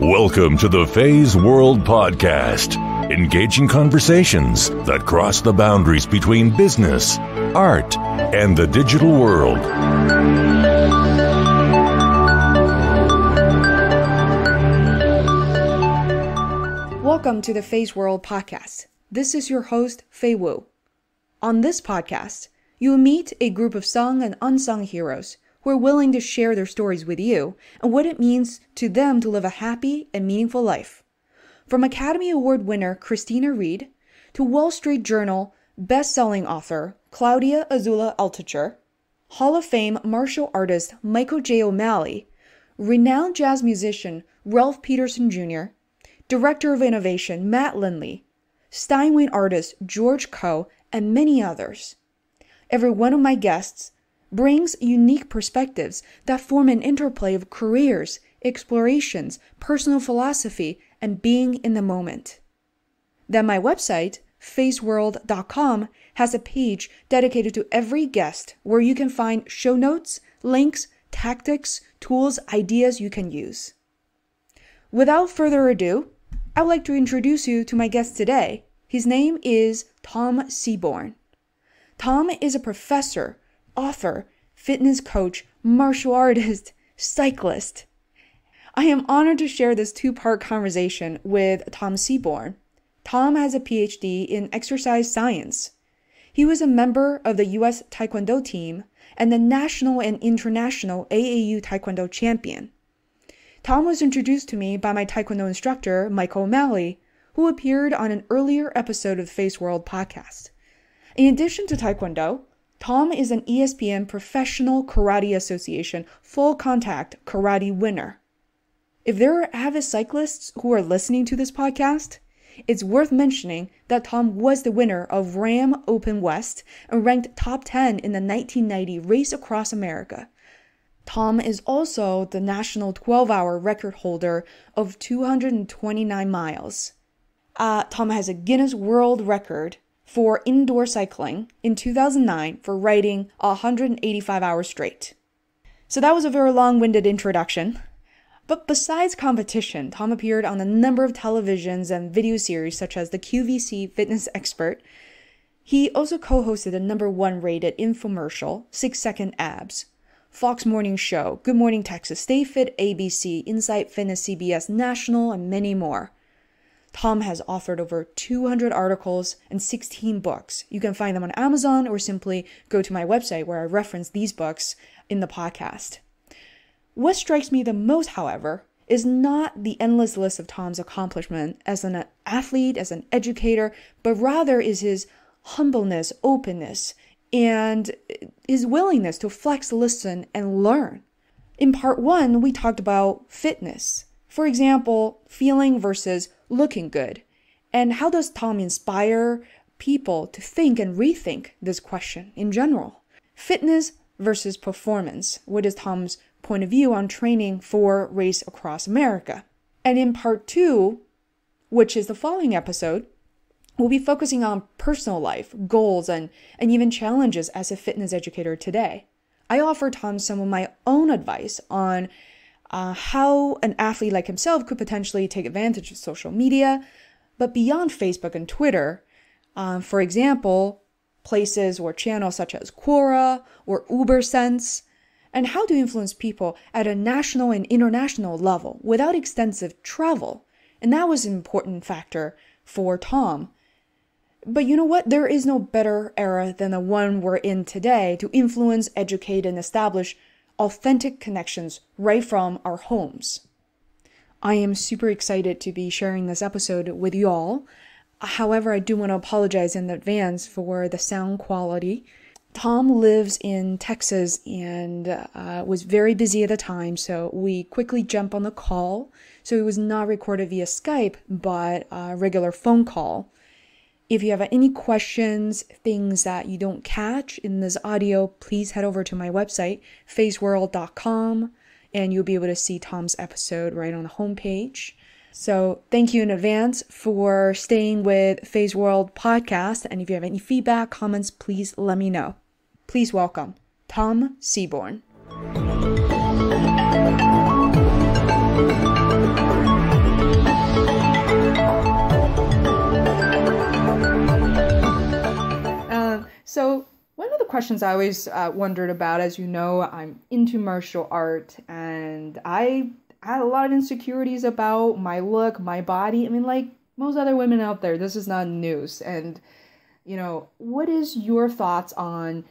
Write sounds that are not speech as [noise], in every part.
Welcome to the Feisworld Podcast, engaging conversations that cross the boundaries between business, art, and the digital world. Welcome to the Feisworld Podcast. This is your host, Fei Wu. On this podcast, you will meet a group of sung and unsung heroes who are willing to share their stories with you and what it means to them to live a happy and meaningful life. From Academy Award winner Christina Reed to Wall Street Journal best-selling author Claudia Azula Altucher, Hall of Fame martial artist Michael J. O'Malley, renowned jazz musician Ralph Peterson Jr., Director of Innovation Matt Lindley, Steinway artist George Coe, and many others. Every one of my guests brings unique perspectives that form an interplay of careers, explorations, personal philosophy, and being in the moment. Then my website, feisworld.com, has a page dedicated to every guest where you can find show notes, links, tactics, tools, ideas you can use. Without further ado, I'd like to introduce you to my guest today. His name is Tom Seabourne. Tom is a professor author, fitness coach, martial artist, cyclist. I am honored to share this two part conversation with Tom Seabourne. Tom has a PhD in exercise science. He was a member of the U.S. Taekwondo team and the national and international AAU Taekwondo champion. Tom was introduced to me by my Taekwondo instructor, Michael O'Malley, who appeared on an earlier episode of the Feisworld podcast. In addition to Taekwondo, Tom is an ESPN Professional Karate Association full contact karate winner. If there are avid cyclists who are listening to this podcast, it's worth mentioning that Tom was the winner of RAAM Open West and ranked top 10 in the 1990 Race Across America. Tom is also the national 12 hour record holder of 229 miles. Uh, Tom has a Guinness World Record for indoor cycling in 2009 for riding 185 hours straight. So that was a very long winded introduction. But besides competition, Tom appeared on a number of televisions and video series such as the QVC Fitness Expert. He also co hosted a number one rated infomercial, Six Second Abs, Fox Morning Show, Good Morning Texas, Stay Fit ABC, Inside Fitness CBS National, and many more. Tom has authored over 200 articles and 16 books. You can find them on Amazon or simply go to my website where I reference these books in the podcast. What strikes me the most, however, is not the endless list of Tom's accomplishment as an athlete, as an educator, but rather is his humbleness, openness, and his willingness to flex, listen, and learn. In part one, we talked about fitness. For example, feeling versus looking good? And how does Tom inspire people to think and rethink this question in general? Fitness versus performance. What is Tom's point of view on training for Race Across America? And in part two, which is the following episode, we'll be focusing on personal life, goals, and, and even challenges as a fitness educator today. I offer Tom some of my own advice on uh, how an athlete like himself could potentially take advantage of social media. But beyond Facebook and Twitter, um, for example, places or channels such as Quora or UberSense, and how to influence people at a national and international level without extensive travel. And that was an important factor for Tom. But you know what? There is no better era than the one we're in today to influence, educate, and establish authentic connections right from our homes. I am super excited to be sharing this episode with you all. However, I do want to apologize in advance for the sound quality. Tom lives in Texas and uh, was very busy at the time, so we quickly jumped on the call. So it was not recorded via Skype, but a regular phone call. If you have any questions, things that you don't catch in this audio, please head over to my website, feisworld.com, and you'll be able to see Tom's episode right on the homepage. So, thank you in advance for staying with Feisworld podcast. And if you have any feedback, comments, please let me know. Please welcome Tom Seabourne. Questions I always uh, wondered about. As you know, I'm into martial art, and I had a lot of insecurities about my look, my body. I mean, like most other women out there, this is not news. And you know, what is your thoughts on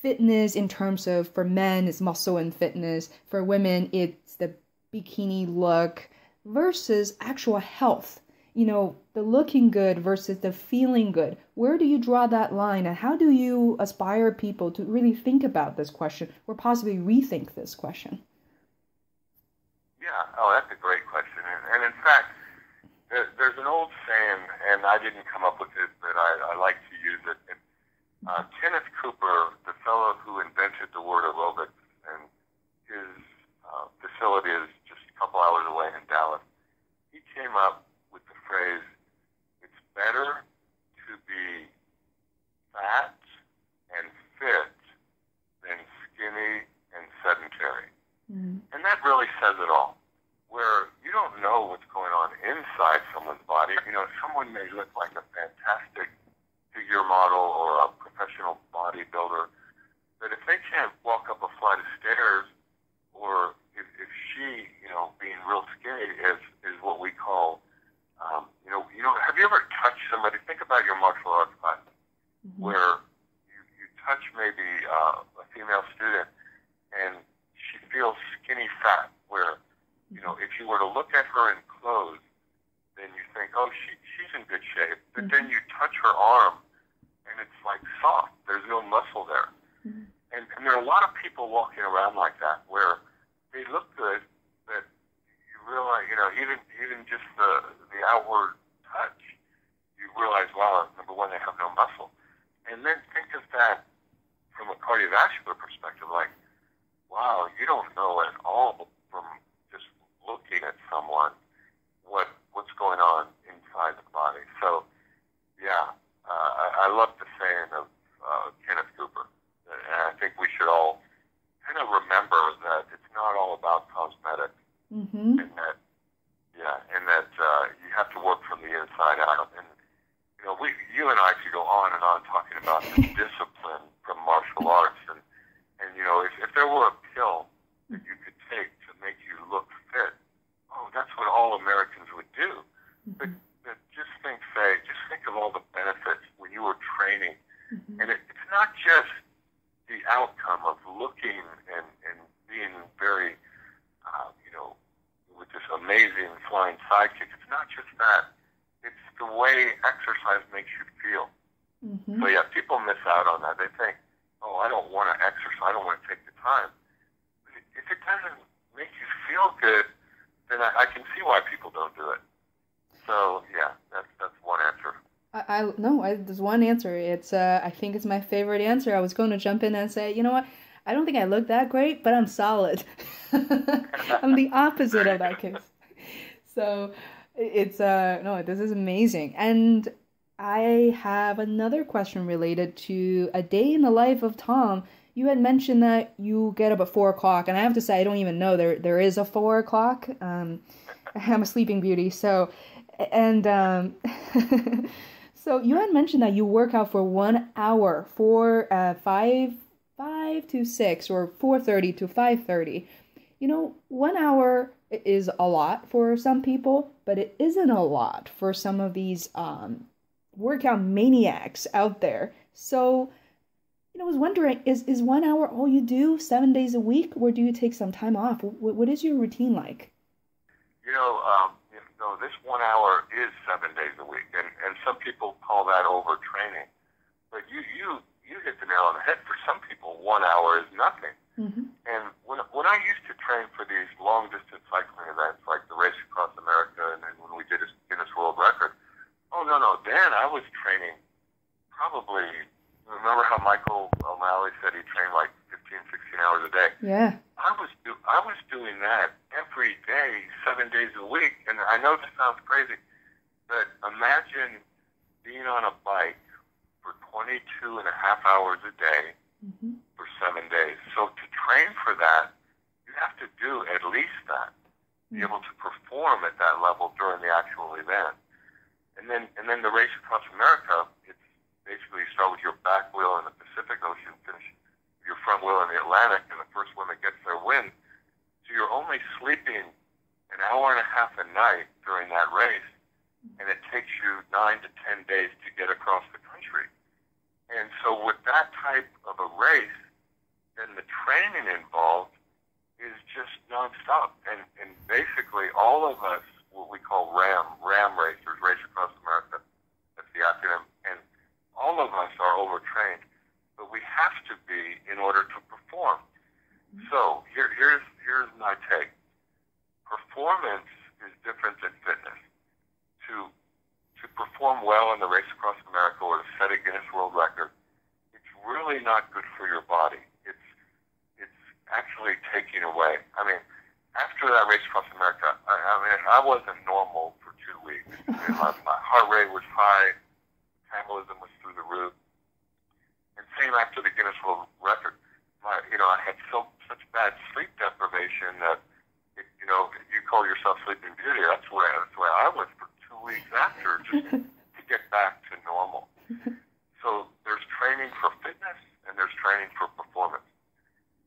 fitness in terms of for men it's muscle and fitness, for women it's the bikini look versus actual health? You know, the looking good versus the feeling good. Where do you draw that line and how do you aspire people to really think about this question or possibly rethink this question? Yeah, oh, that's a great question. And, in fact, there, there's an old saying, and I didn't come up with it, but I, I like to use it. it uh, Kenneth Cooper, the fellow who invented the word aerobics, and his uh, facility is just a couple hours away in Dallas, he came up with the phrase, better to be fat and fit than skinny and sedentary. Mm-hmm. And that really says it all. Where you don't know what's going on inside someone's body. You know, someone may look like a fantastic figure model or a professional bodybuilder, but if they can't walk up a flight of stairs, or if, if she, you know, being real skinny is is what we call, um, you know, you know, have you ever touched somebody? Think about your martial arts class, mm-hmm. where you, you touch maybe uh, a female student and feels skinny fat, where, you know, if you were to look at her in clothes, then you think, oh, she, she's in good shape. But mm-hmm. then you touch her arm, and it's like soft. There's no muscle there. Mm-hmm. And, and there are a lot of people walking around like that, where they look good, but you realize, you know, even even just the the outward touch, you realize, wow, number one, they have no muscle. And then think of that from a cardiovascular perspective, like wow, you don't know at all from just looking at someone what what's going on inside the body. So, yeah, uh, I, I love the saying of uh, Kenneth Cooper, and I think we should all kind of remember that it's not all about cosmetics, mm-hmm. and that yeah, and that uh, you have to work from the inside out. And you know, we, you and I could go on and on talking about the discipline from martial arts and and you know, if, if there were a pill that you could take to make you look fit, oh, that's what all Americans would do. Mm-hmm. But, but just think, say, just think of all the benefits when you were training, mm-hmm. and it, it's not just the outcome of looking and and being very, uh, you know, with this amazing flying sidekick. It's not just that. It's the way exercise makes you feel. Mm-hmm. So yeah, people miss out on that. They think, oh, I don't want to exercise, I don't want to take the time. If it doesn't make you feel good, then I, I can see why people don't do it. So yeah, that's that's one answer. I, I no, I, there's one answer. It's uh, I think it's my favorite answer. I was going to jump in and say, you know what? I don't think I look that great, but I'm solid. [laughs] I'm the opposite of that case. So it's uh no, this is amazing. And I have another question related to a day in the life of Tom. You had mentioned that you get up at four o'clock, and I have to say I don't even know there there is a four o'clock. Um, [laughs] I'm a sleeping beauty, so and um, [laughs] so you had mentioned that you work out for one hour, for uh, five five to six, or four thirty to five thirty. You know, one hour is a lot for some people, but it isn't a lot for some of these um, workout maniacs out there. So, you know, I was wondering, is is one hour all you do seven days a week, or do you take some time off? what, what is your routine like? You know, um, this one hour is seven days a week, and and some people call that overtraining. But you you you hit the nail on the head. For some people, one hour is nothing. Mm-hmm. And when when I used to train for these long distance cycling events, like the Race Across America, and then when we did a Guinness World Record Oh no no, Dan, I was training probably. Remember how Michael O'Malley said he trained like 15, 16 hours a day? Yeah. I was do, I was doing that every day, seven days a week, and I know this sounds crazy, but imagine being on a bike for 22 and a half hours a day mm-hmm. for seven days. So to train for that, you have to do at least that. Mm-hmm. Be able to perform at that level during the actual event. And then, and then the race across America, it's basically you start with your back wheel in the Pacific Ocean, finish your front wheel in the Atlantic, and the first one that gets their win. So you're only sleeping an hour and a half a night during that race, and it takes you nine to ten days to get across the country. And so with that type of a race, then the training involved is just nonstop. And, and basically all of us, what we call RAAM, RAAM racers, Race Across America, that's the acronym, all of us are overtrained, but we have to be in order to perform. Mm-hmm. So here, here's, here's my take. Performance is different than fitness. To to perform well in the Race Across America or to set a Guinness World Record, it's really not good for your body. It's it's actually taking away. I mean, after that Race Across America, I, I mean, I wasn't normal for two weeks. [laughs] my, my heart rate was high, metabolism was through the roof, and same after the Guinness World Record. My, you know, I had so such bad sleep deprivation that, it, you know, you call yourself Sleeping Beauty. That's where that's where I was for two weeks after just [laughs] to get back to normal. So there's training for fitness and there's training for performance.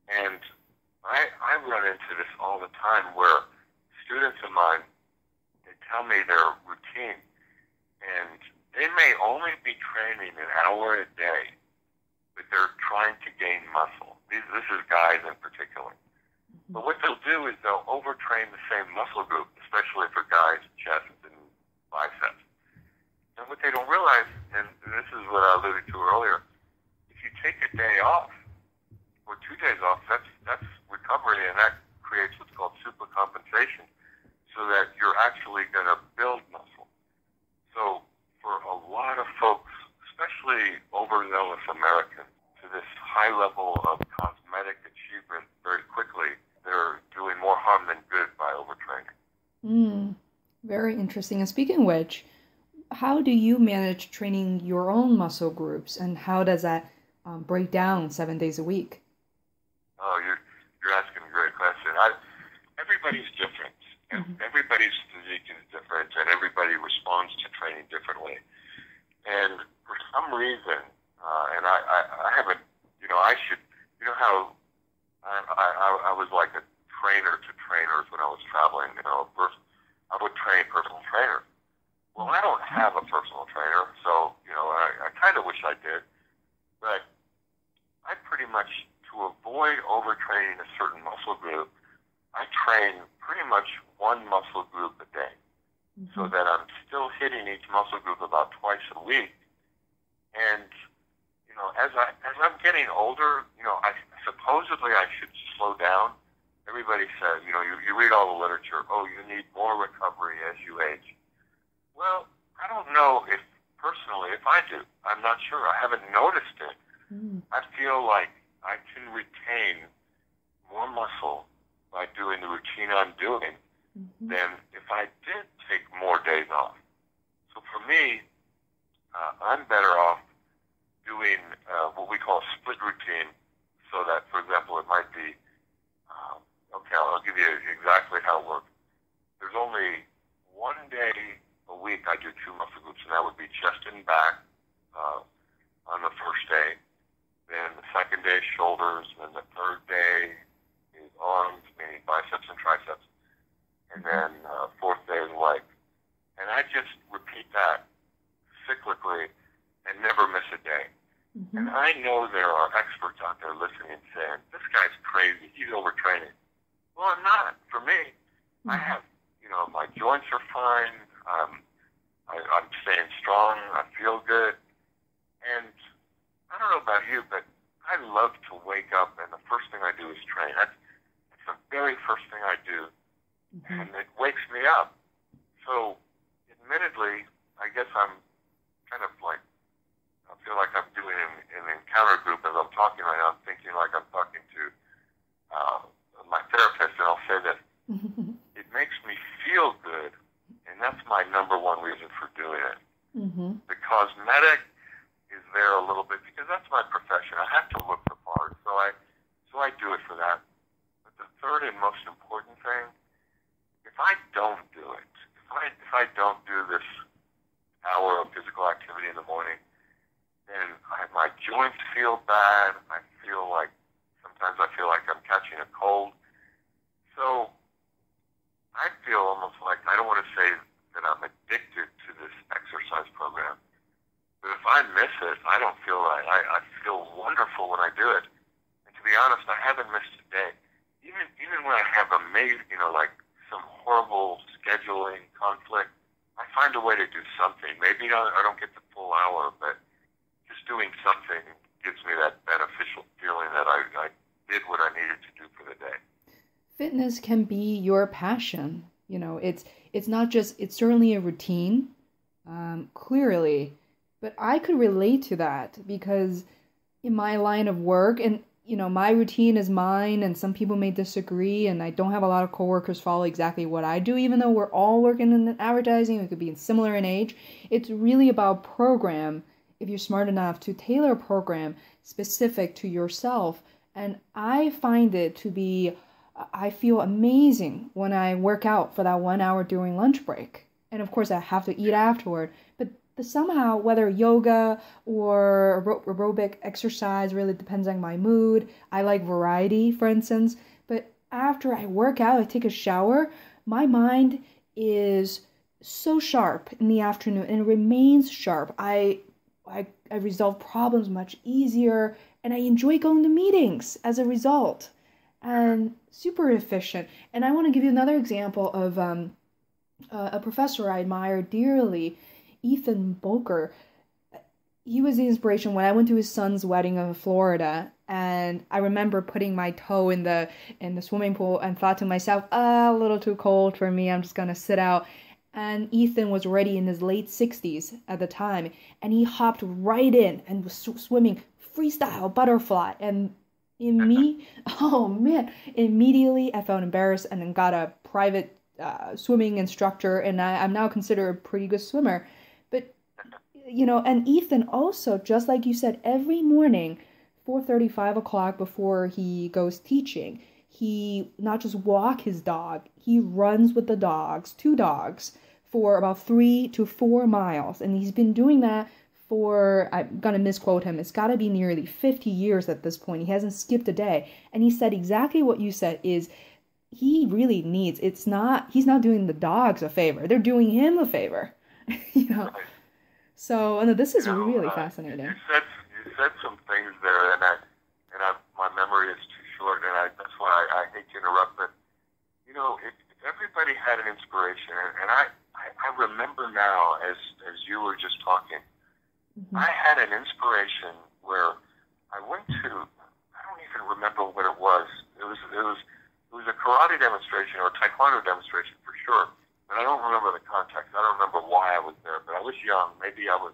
And I, I run into this all the time where students of mine, they tell me their routine and they may only be training an hour a day, but they're trying to gain muscle. These, this is guys in particular. Mm-hmm. But what they'll do is they'll overtrain the same muscle group, especially for guys, chest and biceps. And what they don't realize, and this is what I alluded to earlier, if you take a day off or two days off, that's that's recovery, and that creates what's called supercompensation, so that you're actually going to build muscle. So for a lot of folks, especially overzealous Americans, to this high level of cosmetic achievement very quickly, they're doing more harm than good by overtraining. Mm. Very interesting. And speaking which, how do you manage training your own muscle groups, and how does that um, break down seven days a week? Oh, you're you're asking a great question. I, everybody's different, mm-hmm. everybody's different, and everybody responds to training differently. And for some reason, uh, and I, I, I haven't, you know, I should, you know how I, I, I was like a trainer to trainers when I was traveling. You know, first I would train personal trainers. Well, I don't have a personal trainer, so you know I, I kind of wish I did, but I pretty much to avoid overtraining a certain muscle group, I train pretty much one muscle group a day, mm-hmm. so that I'm still hitting each muscle group about twice a week. And you know, as I as I'm getting older, you know, I supposedly I should slow down everybody says, you know, you, you read all the literature, oh, you need more recovery as you age. Well, I don't know if personally, if I do, I'm not sure. I haven't noticed it. Mm. I feel like I can retain more muscle by doing the routine I'm doing mm-hmm. than if I did take more days off. So for me, uh, I'm better off doing uh, what we call a split routine so that, for example, it might be Okay, I'll give you exactly how it works. There's only one day a week I do two muscle groups, and that would be chest and back uh, on the first day. Then the second day, shoulders. Then the third day is arms, meaning biceps and triceps. And then uh, fourth day is legs. And I just repeat that cyclically and never miss a day. Mm-hmm. And I know there are experts out there listening and saying, this guy's crazy. He's overtraining. Well, I'm not. For me, mm-hmm. I have, you know, my joints are fine. Um, I, I'm staying strong. I feel good. And I don't know about you, but I love to wake up and the first thing I do is train. That's, that's the very first thing I do. Mm-hmm. And it wakes me up. So, admittedly, I guess I'm kind of like, I feel like I'm doing an, an encounter group as I'm talking right now. I'm thinking like I'm talking to uh, my therapist, and I'll say that it makes me feel good, and that's my number one reason for doing it. Mm-hmm. The cosmetic is there a little bit because that's my profession. I have to look the part, so I so I do it for that. But the third and most important thing, I don't do it, if I if I don't do this hour of physical activity in the morning, then I, my joints feel bad. I feel like sometimes I feel like I'm catching a cold. So I feel almost like I don't want to say that I'm addicted to this exercise program, but if I miss it, I don't feel right. I, I feel wonderful when I do it. And to be honest, I haven't missed a day. Even even when I have amazing, you know, like some horrible scheduling conflict, I find a way to do something. Maybe I, I don't get the full hour, but just doing something gives me that beneficial feeling that I, I did what I needed to do for the day. Fitness can be your passion. You know, it's it's not just it's certainly a routine, um, clearly, but I could relate to that because in my line of work and you know my routine is mine and some people may disagree and i don't have a lot of coworkers follow exactly what i do even though we're all working in advertising we could be similar in age. It's really about program if you're smart enough to tailor a program specific to yourself. And i find it to be i feel amazing when i work out for that one hour during lunch break. And of course i have to eat afterward but somehow whether yoga or aerobic exercise really depends on my mood. I like variety for instance. But after i work out i take a shower my mind is so sharp in the afternoon and it remains sharp. I i, I resolve problems much easier and i enjoy going to meetings as a result and super efficient. And i want to give you another example of um, uh, a professor i admire dearly Ethan Boker, he was the inspiration when I went to his son's wedding in Florida, and I remember putting my toe in the in the swimming pool and thought to myself, ah, a little too cold for me. I'm just gonna sit out. And Ethan was already in his late 60s at the time, and he hopped right in and was swimming freestyle butterfly. And in me, [laughs] oh man, immediately I felt embarrassed and then got a private uh, swimming instructor, and I, I'm now considered a pretty good swimmer you know, and Ethan also, just like you said, every morning, 4.30, 5 o'clock before he goes teaching, he not just walk his dog, he runs with the dogs, two dogs, for about three to four miles. And he's been doing that for, I'm to misquote him, it's got to be nearly 50 years at this point. He hasn't skipped a day. And he said exactly what you said is he really needs, it's not, he's not doing the dogs a favor. They're doing him a favor. [laughs] you know? So, and this is you know, really uh, fascinating. You said you said some things there, and I and I, my memory is too short, and I, that's why I, I hate to interrupt. But you know, if, if everybody had an inspiration, and, and I, I I remember now as as you were just talking, mm-hmm. I had an inspiration where I went to I don't even remember what it was. It was it was it was a karate demonstration or a taekwondo demonstration for sure and I don't remember the context. I don't remember why I was there, but I was young. Maybe I was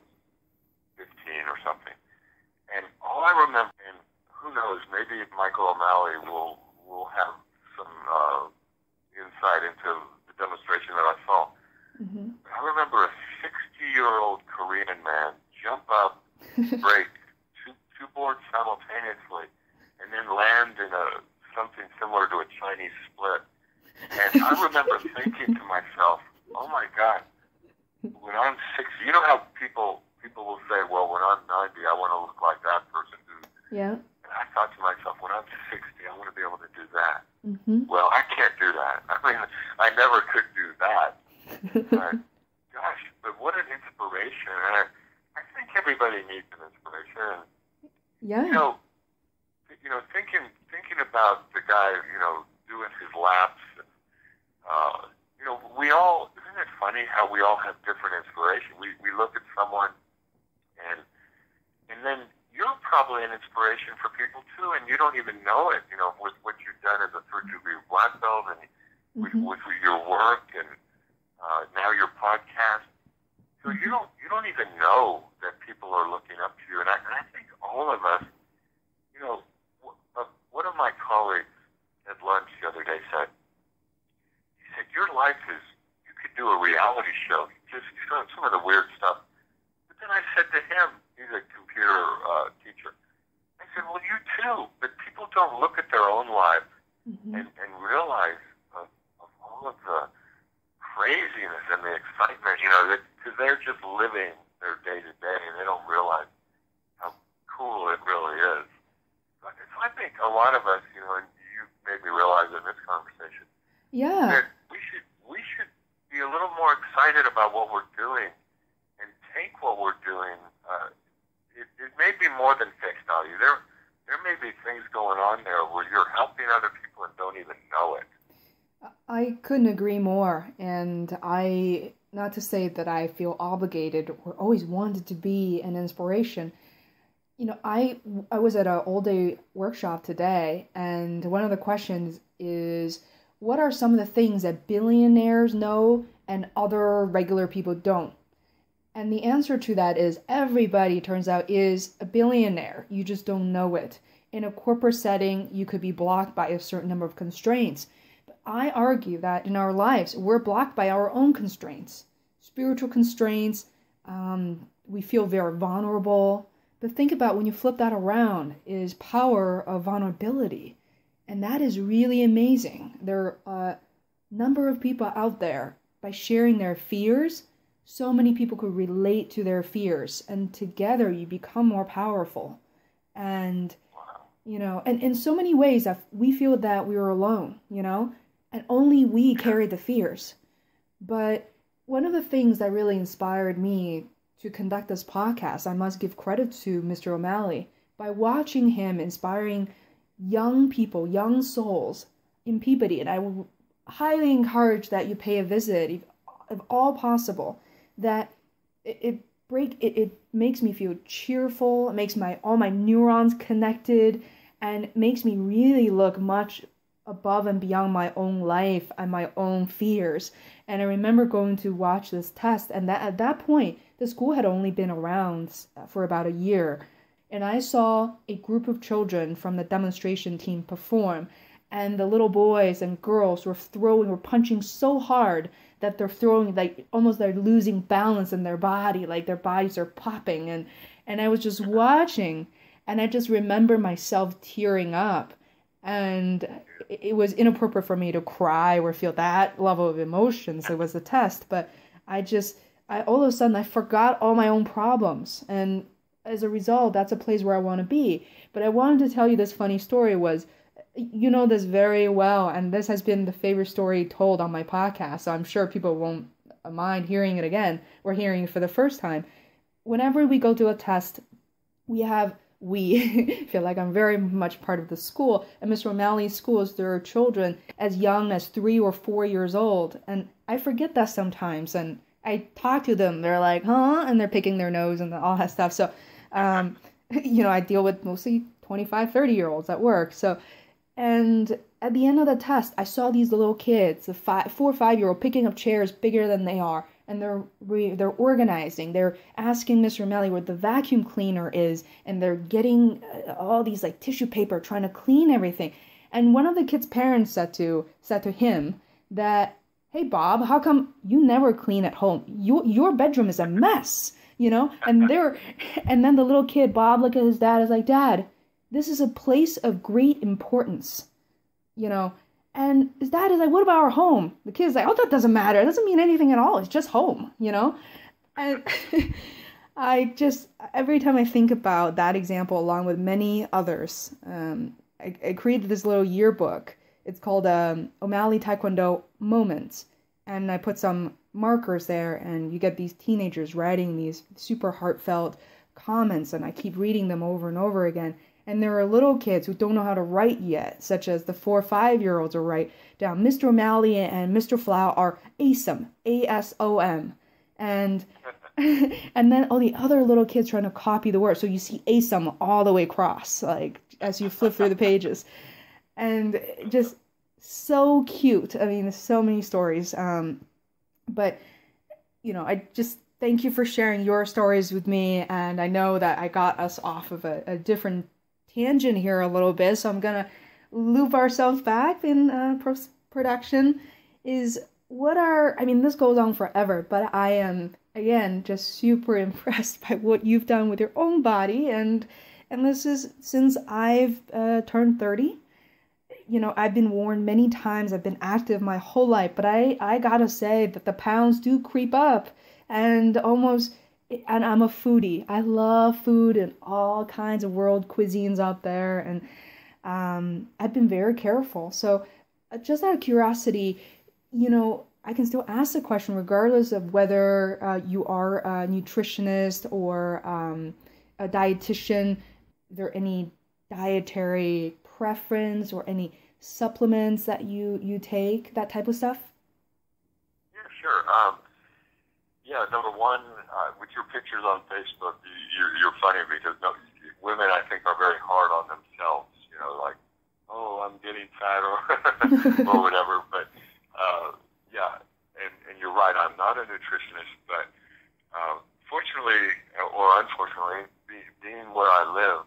15 or something. And all I remember, and who knows, maybe Michael O'Malley will will have some uh, insight into the demonstration that I saw. Mm-hmm. I remember a 60 year old Korean man jump up, [laughs] break two two boards simultaneously, and then land in a something similar to a Chinese split and I remember thinking to myself, "Oh my God, when I'm 60, you know how people people will say, well, when I'm 90, I want to look like that person who." Yeah. And I thought to myself, when I'm 60, I want to be able to do that. Mm-hmm. Well, I can't do that. I mean, I never could do that. but, [laughs] gosh, but what an inspiration! And I, I think everybody needs an inspiration. Yeah. You know, you know, thinking thinking about the guy, you know, doing his laps uh, you know, we all, isn't it funny how we all have different inspiration? We, we look at someone and, and then you're probably an inspiration for people too, and you don't even know it, you know, with what you've done as a third degree black belt and mm-hmm. with your work and uh, now your podcast. So you don't, you don't even know that people are looking up to you. And I, and I think all of us, you know, uh, one of my colleagues at lunch the other day said, said, your life is, you could do a reality show, just some, some of the weird stuff. But then I said to him, he's a computer uh, teacher, I said, well, you too, but people don't look at their own lives mm-hmm. and, and realize of, of all of the craziness and the excitement, you know, because they're just living their day to day and they don't realize how cool it really is. So I think a lot of us, you know, and you made me realize in this conversation, yeah. we should we should more excited about what we're doing and take what we're doing. Uh, it, it may be more than face value. There, there may be things going on there where you're helping other people and don't even know it. I couldn't agree more. And I, not to say that I feel obligated or always wanted to be an inspiration. You know, I I was at an all day workshop today, and one of the questions is, what are some of the things that billionaires know and other regular people don't? And the answer to that is everybody turns out is a billionaire. You just don't know it. In a corporate setting, you could be blocked by a certain number of constraints. But I argue that in our lives, we're blocked by our own constraints, spiritual constraints. Um, we feel very vulnerable. But think about when you flip that around, is power of vulnerability. And that is really amazing. There are a number of people out there by sharing their fears so many people could relate to their fears and together you become more powerful and you know and in so many ways that we feel that we are alone you know and only we carry the fears but one of the things that really inspired me to conduct this podcast i must give credit to mr o'malley by watching him inspiring young people young souls in peabody. And i would highly encourage that you pay a visit if, if all possible that it, it break it, it makes me feel cheerful it makes my all my neurons connected and makes me really look much above and beyond my own life and my own fears. And i remember going to watch this test and that at that point the school had only been around for about a year. And i saw a group of children from the demonstration team perform and the little boys and girls were throwing were punching so hard that they're throwing like almost they're losing balance in their body like their bodies are popping. And and i was just watching and i just remember myself tearing up. And it was inappropriate for me to cry or feel that level of emotions. It was a test but i just I, all of a sudden i forgot all my own problems. And as a result that's a place where i want to be. But i wanted to tell you this funny story was you know this very well, and this has been the favorite story told on my podcast, so I'm sure people won't mind hearing it again or hearing it for the first time. Whenever we go to a test, we have we [laughs] feel like I'm very much part of the school. And Mr. O'Malley's schools, there are children as young as three or four years old, and I forget that sometimes. And I talk to them, they're like, "Huh," and they're picking their nose and all that stuff. So, um, [laughs] you know, I deal with mostly 25, 30 year olds at work. So and at the end of the test, I saw these little kids, the five, four or five year old, picking up chairs bigger than they are, and they're re, they're organizing. They're asking Mr. O'Malley where the vacuum cleaner is, and they're getting uh, all these like tissue paper, trying to clean everything. And one of the kids' parents said to said to him that, "Hey Bob, how come you never clean at home? Your your bedroom is a mess." You know, and [laughs] they're, and then the little kid Bob look at his dad is like, "Dad, this is a place of great importance, you know. And his dad is like, what about our home? The kid's like, oh, that doesn't matter. It doesn't mean anything at all. It's just home, you know? And [laughs] I just, every time I think about that example, along with many others, um, I, I, created this little yearbook. It's called um, O'Malley Taekwondo Moments. And I put some markers there, and you get these teenagers writing these super heartfelt comments, and I keep reading them over and over again. And there are little kids who don't know how to write yet, such as the four or five year olds who write down Mr. O'Malley and Mr. Flau are ASOM, A S O M. And [laughs] and then all the other little kids trying to copy the word. So you see ASOM all the way across, like as you flip through the pages. And just so cute. I mean, there's so many stories. Um, but you know, I just thank you for sharing your stories with me. And I know that I got us off of a, a different tangent here a little bit, so I'm gonna loop ourselves back in uh, production. Is what are I mean, this goes on forever, but I am again just super [laughs] impressed by what you've done with your own body, and and this is since I've uh, turned thirty. You know, I've been warned many times. I've been active my whole life, but I I gotta say that the pounds do creep up, and almost and I'm a foodie. I love food and all kinds of world cuisines out there, and um, I've been very careful. So, uh, just out of curiosity, you know, I can still ask the question regardless of whether uh, you are a nutritionist or um, a dietitian. Are there any dietary preference or any supplements that you you take that type of stuff? Yeah, sure. Um, yeah, number one, uh, with your pictures on Facebook, you, you're funny because no, women, I think, are very hard on themselves. You know, like, oh, I'm getting fat or [laughs] or whatever. But uh, yeah, and and you're right. I'm not a nutritionist, but uh, fortunately or unfortunately, be, being where I live,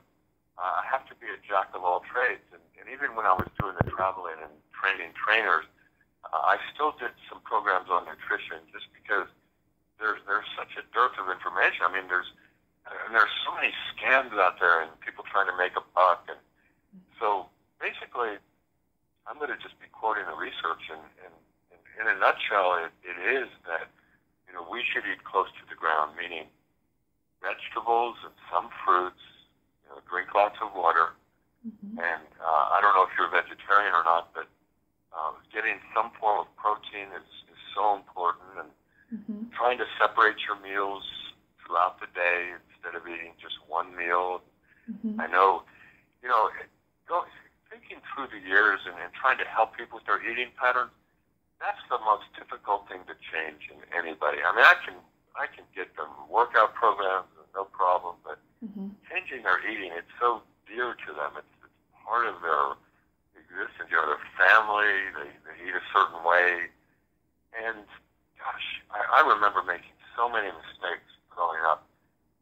uh, I have to be a jack of all trades. And, and even when I was doing the traveling and training trainers, uh, I still did some programs on nutrition just because there's there's such a dearth of information. I mean, there's and there's so many scams out there and people trying to make a buck. And so basically, I'm going to just be quoting the research. And, and, and in a nutshell, it, it is that you know we should eat close to the ground, meaning vegetables and some fruits. You know, drink lots of water. Mm-hmm. And uh, I don't know if you're a vegetarian or not, but uh, getting some form of protein is, is so important. And mm-hmm. trying to separate your meals throughout the day instead of eating just one meal. Mm-hmm. I know, you know, go, thinking through the years and, and trying to help people with their eating patterns, that's the most difficult thing to change in anybody. I mean, I can I can get them workout programs, no problem, but mm-hmm. changing their eating, it's so dear to them. It's, it's part of their existence. You know, their family, they, they eat a certain way. And gosh, I, I remember making so many mistakes growing up,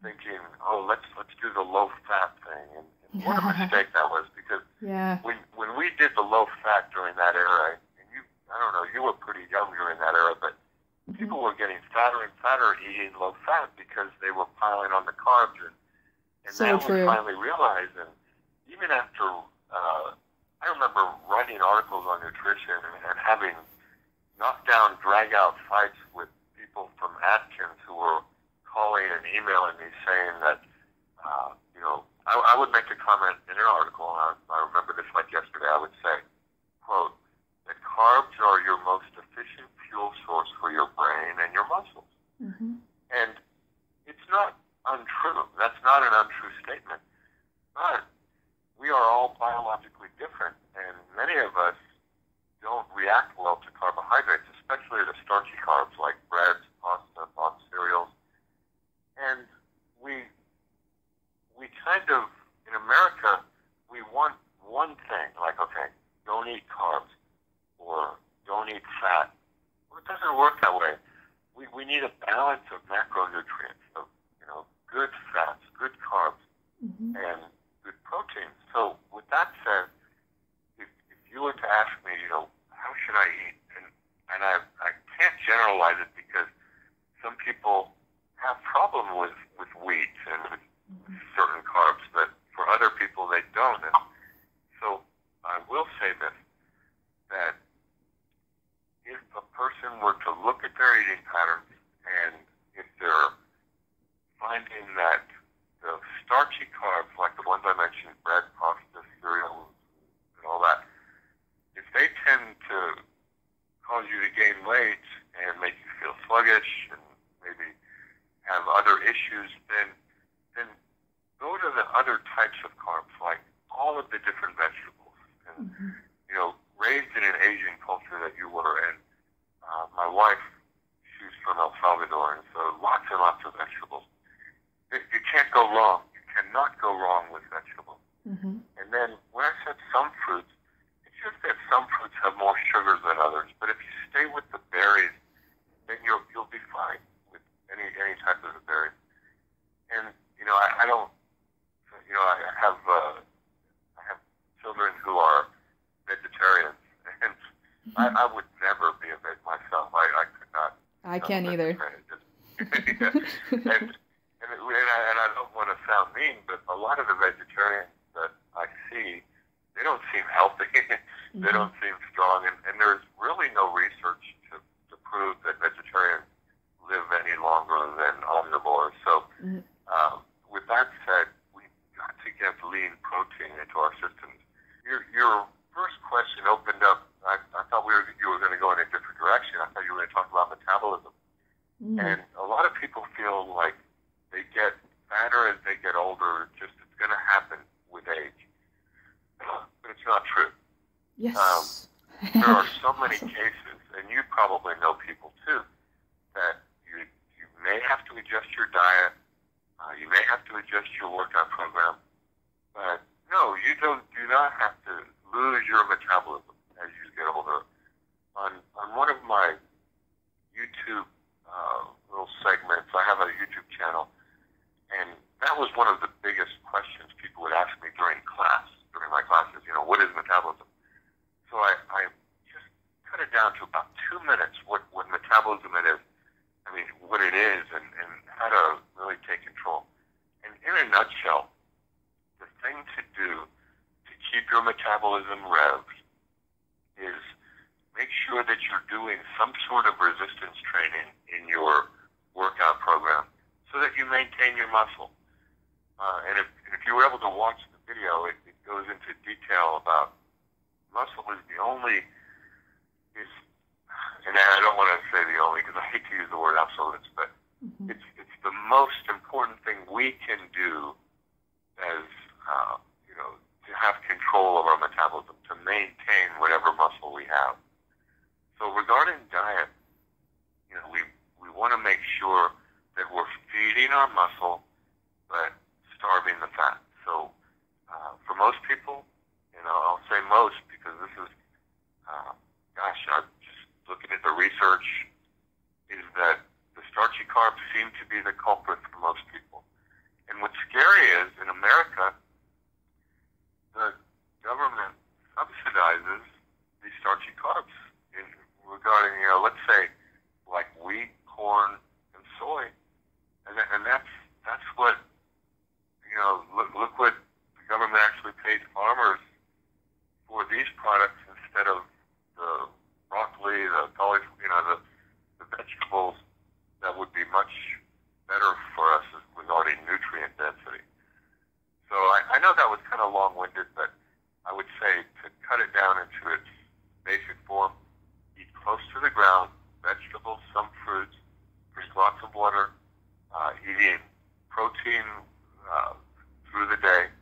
thinking, "Oh, let's let's do the low fat thing," and, and what a mistake that was because yeah. when when we did the low fat during that era, and you, I don't know, you were pretty young during that era, but mm-hmm. people were getting fatter and fatter eating low fat because they were piling on the carbs, and and so now true. we finally realized, and even after. Uh, I remember writing articles on nutrition and, and having knockdown, drag out fights with people from Atkins who were calling and emailing me saying that, uh, you know, I, I would make a comment in an article, and I, I remember this like yesterday. I would say, quote, that carbs are your most efficient fuel source for your brain and your muscles. Mm-hmm. And it's not untrue. That's not an untrue statement. But we are all biologically different, and many of us don't react well to carbohydrates, especially the starchy carbs like breads, pasta, boxed cereals. And we we kind of in America we want one thing, like okay, don't eat carbs or don't eat fat. Well, it doesn't work that way. We we need a balance of macronutrients, of you know, good fats, good carbs, mm-hmm. and good proteins. So with that said, if, if you were to ask me, you know, how should I eat? And, and I, I can't generalize it because some people have problem with, with wheat and with. Certain carbs, but for other people they don't. And so I will say this, that if a person were to look at their eating patterns and if they're finding that the starchy carbs, like the ones I mentioned, bread, pasta, cereal, and all that, if they tend to cause you to gain weight and make you feel sluggish and maybe have other issues, then then go to the other types of carbs, like all of the different vegetables. And mm-hmm. you know, raised in an Asian culture that you were, and uh, my wife, she's from El Salvador, and so lots and lots of vegetables. You can't go wrong. You cannot go wrong with vegetables. Mm-hmm. And then when I said some fruits, it's just that some fruits have more sugars than others, but if you stay with the berries, then you'll you'll be fine with any any type of berry. And you know, I, I don't, you know, I have uh, I have children who are vegetarians, [laughs] and mm-hmm. I, I [laughs] would never be a veg myself. I, I could not. I can't either. [laughs] And and, and, I, and I don't want to sound mean, but a lot of the vegetarians that I see, they don't seem healthy. Mm-hmm. They don't seem strong, and, and there's really no research to, to prove that vegetarians live any longer than omnivores. So, mm-hmm. um, with that said, we've got to get lean protein into our systems. Your, your first question opened up. I, I thought we were, you were going to go in a different direction. I thought you were going to talk about metabolism. Mm. And a lot of people feel like they get fatter as they get older. Just it's going to happen with age, but it's not true. Yes. Um, there are so many [laughs] cases, and you probably know these products instead of the broccoli, the cauliflower, you know, the, the vegetables that would be much better for us regarding nutrient density. So I, I know that was kind of long-winded, but I would say to cut it down into its basic form, eat close to the ground, vegetables, some fruits, drink lots of water, uh, eating protein uh, through the day,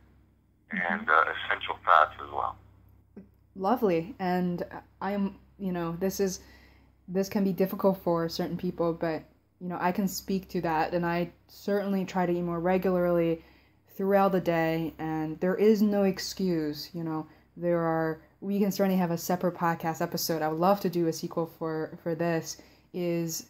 and uh, essential fats as well lovely and i'm you know this is this can be difficult for certain people but you know i can speak to that and i certainly try to eat more regularly throughout the day and there is no excuse you know. There are we can certainly have a separate podcast episode. I would love to do a sequel for for this is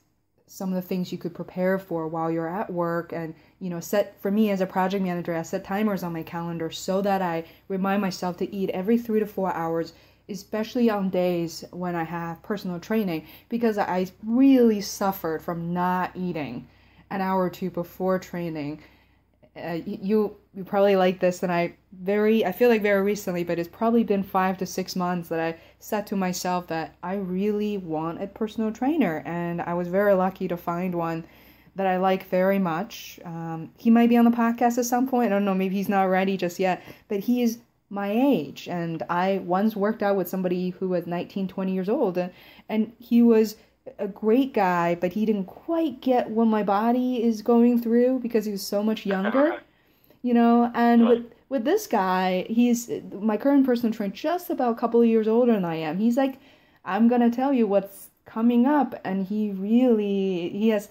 some of the things you could prepare for while you're at work and you know set for me as a project manager i set timers on my calendar so that i remind myself to eat every three to four hours especially on days when i have personal training because i really suffered from not eating an hour or two before training. Uh, you you probably like this and i very i feel like very recently but it's probably been five to six months that i said to myself that i really want a personal trainer and i was very lucky to find one that i like very much. Um, he might be on the podcast at some point. I don't know. Maybe he's not ready just yet but he is my age and i once worked out with somebody who was 19 20 years old and, and he was a great guy, but he didn't quite get what my body is going through because he was so much younger, [laughs] you know. And with with this guy, he's my current personal trainer, just about a couple of years older than I am. He's like, I'm gonna tell you what's coming up, and he really he has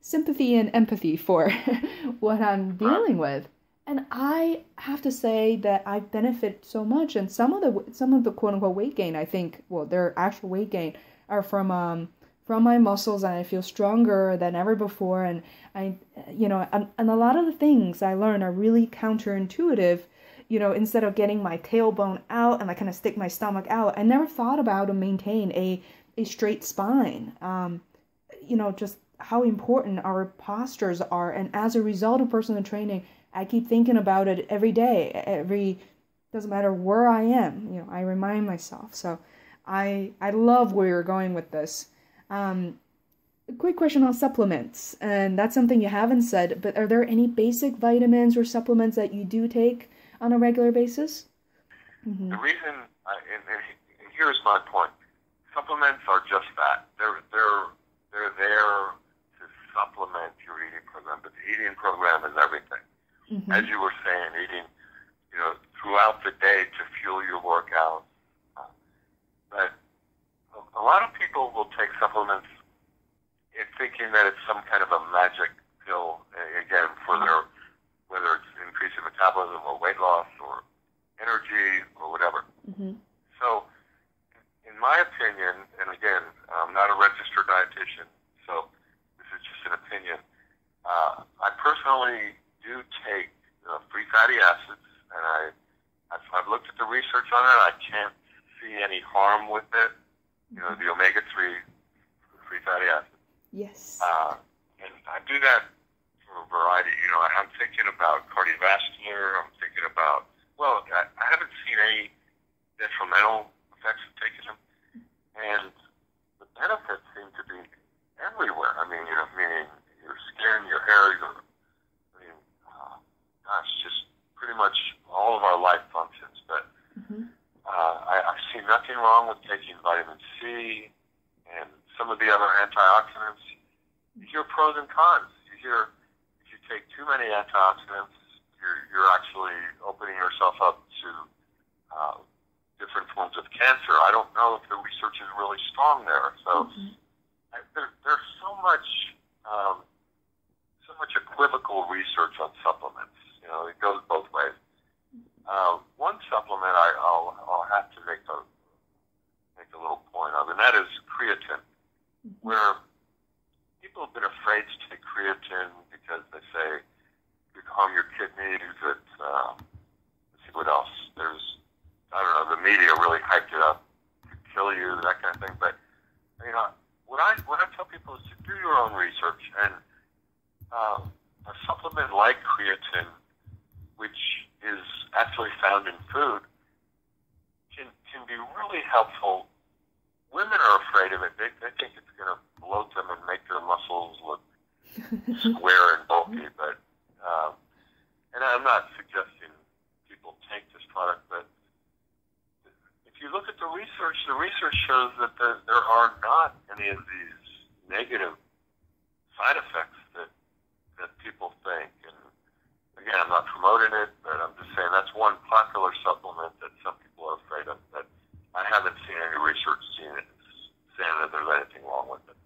sympathy and empathy for [laughs] what I'm dealing with. And I have to say that I benefit so much, and some of the some of the quote unquote weight gain, I think, well, their actual weight gain are from um from my muscles and I feel stronger than ever before and I you know and, and a lot of the things I learn are really counterintuitive you know instead of getting my tailbone out and I kind of stick my stomach out. I never thought about to maintain a a straight spine um you know just how important our postures are and as a result of personal training I keep thinking about it every day every doesn't matter where I am you know I remind myself so I I love where you're going with this um, a quick question on supplements, and that's something you haven't said, but are there any basic vitamins or supplements that you do take on a regular basis? Mm-hmm. The reason, uh, and, and here's my point: supplements are just that. They're they're they're there to supplement your eating program, but the eating program is everything. Mm-hmm. As you were saying, eating, you know, throughout the day to fuel your workout. Uh, but a lot of people will take supplements in thinking that it's some kind of a magic pill, again, for their, whether it's increasing metabolism or weight loss or energy or whatever. Mm-hmm. So, in my opinion, and again, I'm not a registered dietitian, so this is just an opinion. Uh, I personally do take uh, free fatty acids, and I, I've, I've looked at the research on it. I can't see any harm with it. You know, the omega three free fatty acids. Yes. Uh, and I do that for a variety. You know, I'm thinking about cardiovascular. I'm thinking about well, I, I haven't seen any detrimental effects of taking them, and the benefits seem to be everywhere. I mean, you know, meaning your skin, your hair, your, gosh, just pretty much all of our life functions. But mm-hmm. uh, I, I see nothing wrong with taking vitamin C and some of the other antioxidants. You hear pros and cons. You hear if you take too many antioxidants, you're, you're actually opening yourself up to uh, different forms of cancer. I don't know if the research is really strong there. So mm-hmm. I, there, there's so much, um, so much equivocal research on supplements. Know, it goes both ways. Uh, one supplement I, I'll, I'll have to make a make a little point of, and that is creatine, mm-hmm. where people have been afraid to take creatine because they say could harm your kidneys. That um, let's see what else. There's I don't know. The media really hyped it up to kill you, that kind of thing. But you know, what I what I tell people is to do your own research and uh, a supplement like creatine, which is actually found in food, can can be really helpful. Women are afraid of it. They, they think it's going to bloat them and make their muscles look [laughs] square and bulky. But um, and I'm not suggesting people take this product, but if you look at the research, the research shows that the, there are not any of these negative side effects that that people think. Again, I'm not promoting it, but I'm just saying that's one popular supplement that some people are afraid of. But I haven't seen any research it, saying that there's anything wrong with it.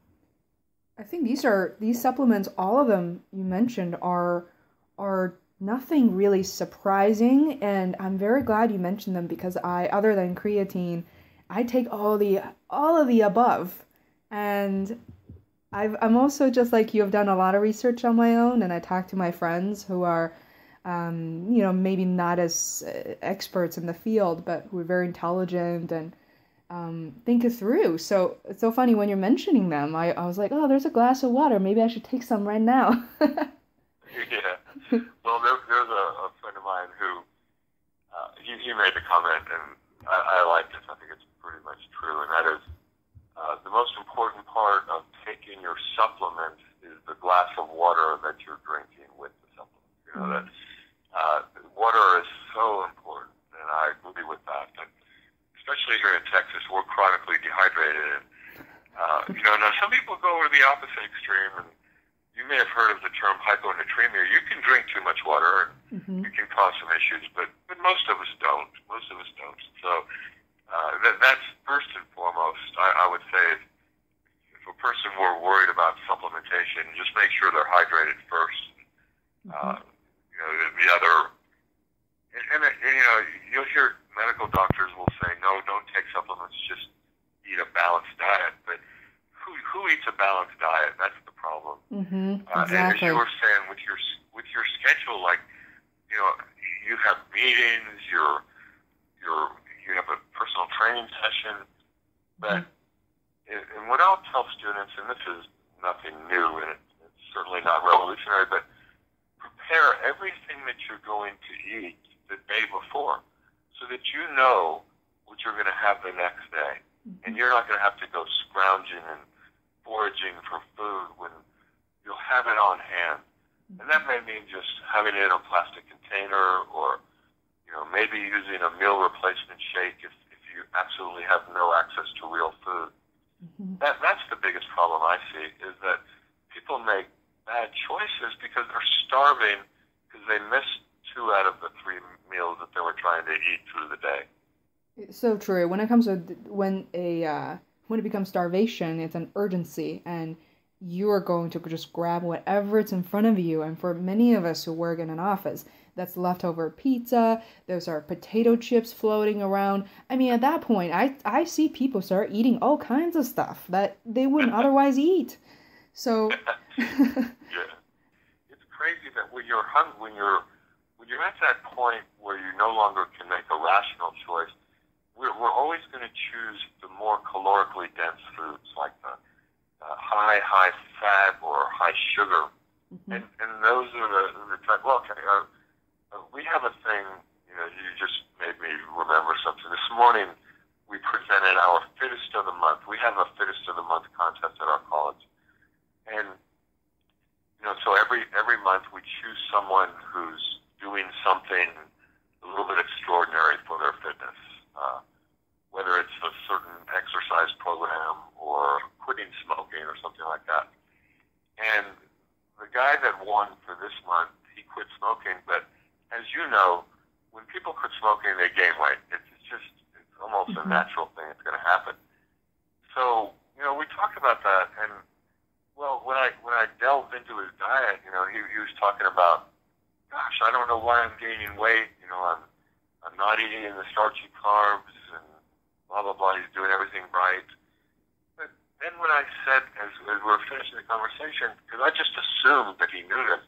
I think these are these supplements. All of them you mentioned are are nothing really surprising and i'm very glad you mentioned them because i other than creatine i take all the all of the above and I've, i'm also just like you have done a lot of research on my own and i talk to my friends who are um, you know maybe not as uh, experts in the field but who are very intelligent and um, think it through so it's so funny when you're mentioning them I, I was like oh there's a glass of water maybe i should take some right now [laughs] [laughs] yeah. Well, there, there's a, a friend of mine who uh, he, he made the comment, and I, I like this. I think it's pretty much true, and that is uh, the most important part of taking your supplement is the glass of water that you're drinking with the supplement. You know that uh, water is so important, and I agree with that. And especially here in Texas, we're chronically dehydrated, and uh, you know now some people go to the opposite extreme and you may have heard of the term hyponatremia. You can drink too much water, and mm-hmm. it can cause some issues, but, but most of us don't. Most of us don't. So uh, that, that's first and foremost. I, I would say if, if a person were worried about supplementation, just make sure they're hydrated 1st mm-hmm. uh, you know, the, the other, and, and, and you know, you'll hear medical doctors will say, no, don't take supplements, just eat a balanced diet, but who, who eats a balanced diet? That's the problem. Mm-hmm, exactly. Uh, and as you were saying, with your with your schedule, like you know, you have meetings, you're you're you have a personal training session, but mm-hmm. and, and what I'll tell students, and this is nothing new, and it, it's certainly not revolutionary, but prepare everything that you're going to eat the day before, so that you know what you're going to have the next day, mm-hmm. and you're not going to have to go scrounging and foraging for food when you'll have it on hand. And that may mean just having it in a plastic container or, you know, maybe using a meal replacement shake if, if you absolutely have no access to real food. Mm-hmm. That that's the biggest problem I see is that people make bad choices because they're starving because they missed two out of the three meals that they were trying to eat through the day. It's so true. When it comes to when a uh, when it becomes starvation, it's an urgency, and you are going to just grab whatever it's in front of you. And for many of us who work in an office, that's leftover pizza. Those are potato chips floating around. I mean, at that point, I I see people start eating all kinds of stuff that they wouldn't [laughs] otherwise eat. So [laughs] yeah, [laughs] it's crazy that when you're hungry, when you're when you're at that point where you no longer can make a rational choice, we're we're always going to choose the more calorically dense foods like the uh, high high fat or high sugar, mm-hmm. and and those are the the type. Well, okay, uh, uh, we have a thing. You know, you just made me remember something. This morning, we presented our fittest of the month. We have a fittest of the month contest at our college, and you know, so every every month we choose someone who's doing something a little bit extraordinary for their fitness. Uh, whether it's a certain exercise program or quitting smoking or something like that. And the guy that won for this month, he quit smoking, but as you know, when people quit smoking, they gain weight. It's just it's almost mm-hmm. a natural thing. It's going to happen. So you know, we talked about that, and well, when I when I delved into his diet, you know, he, he was talking about, gosh, I don't know why I'm gaining weight. You know, I'm I'm not eating the starchy carbs and blah blah blah. He's doing everything right. But then when I said, as, as we were finishing the conversation, because I just assumed that he knew this,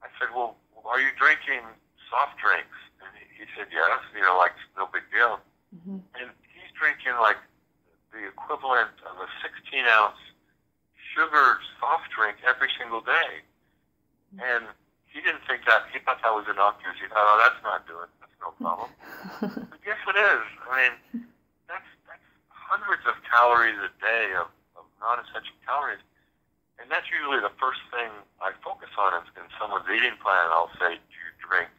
I said, well, are you drinking soft drinks? And he, he said, yes. You know, like no big deal. Mm-hmm. And he's drinking like the equivalent of a 16 ounce sugar soft drink every single day. And he didn't think that. He thought that was innocuous. He thought, oh, that's not doing. That's no problem. but yes, it is. I mean, that's that's hundreds of calories a day of, of non-essential calories, and that's usually the first thing I focus on is in someone's eating plan. I'll say, do you drink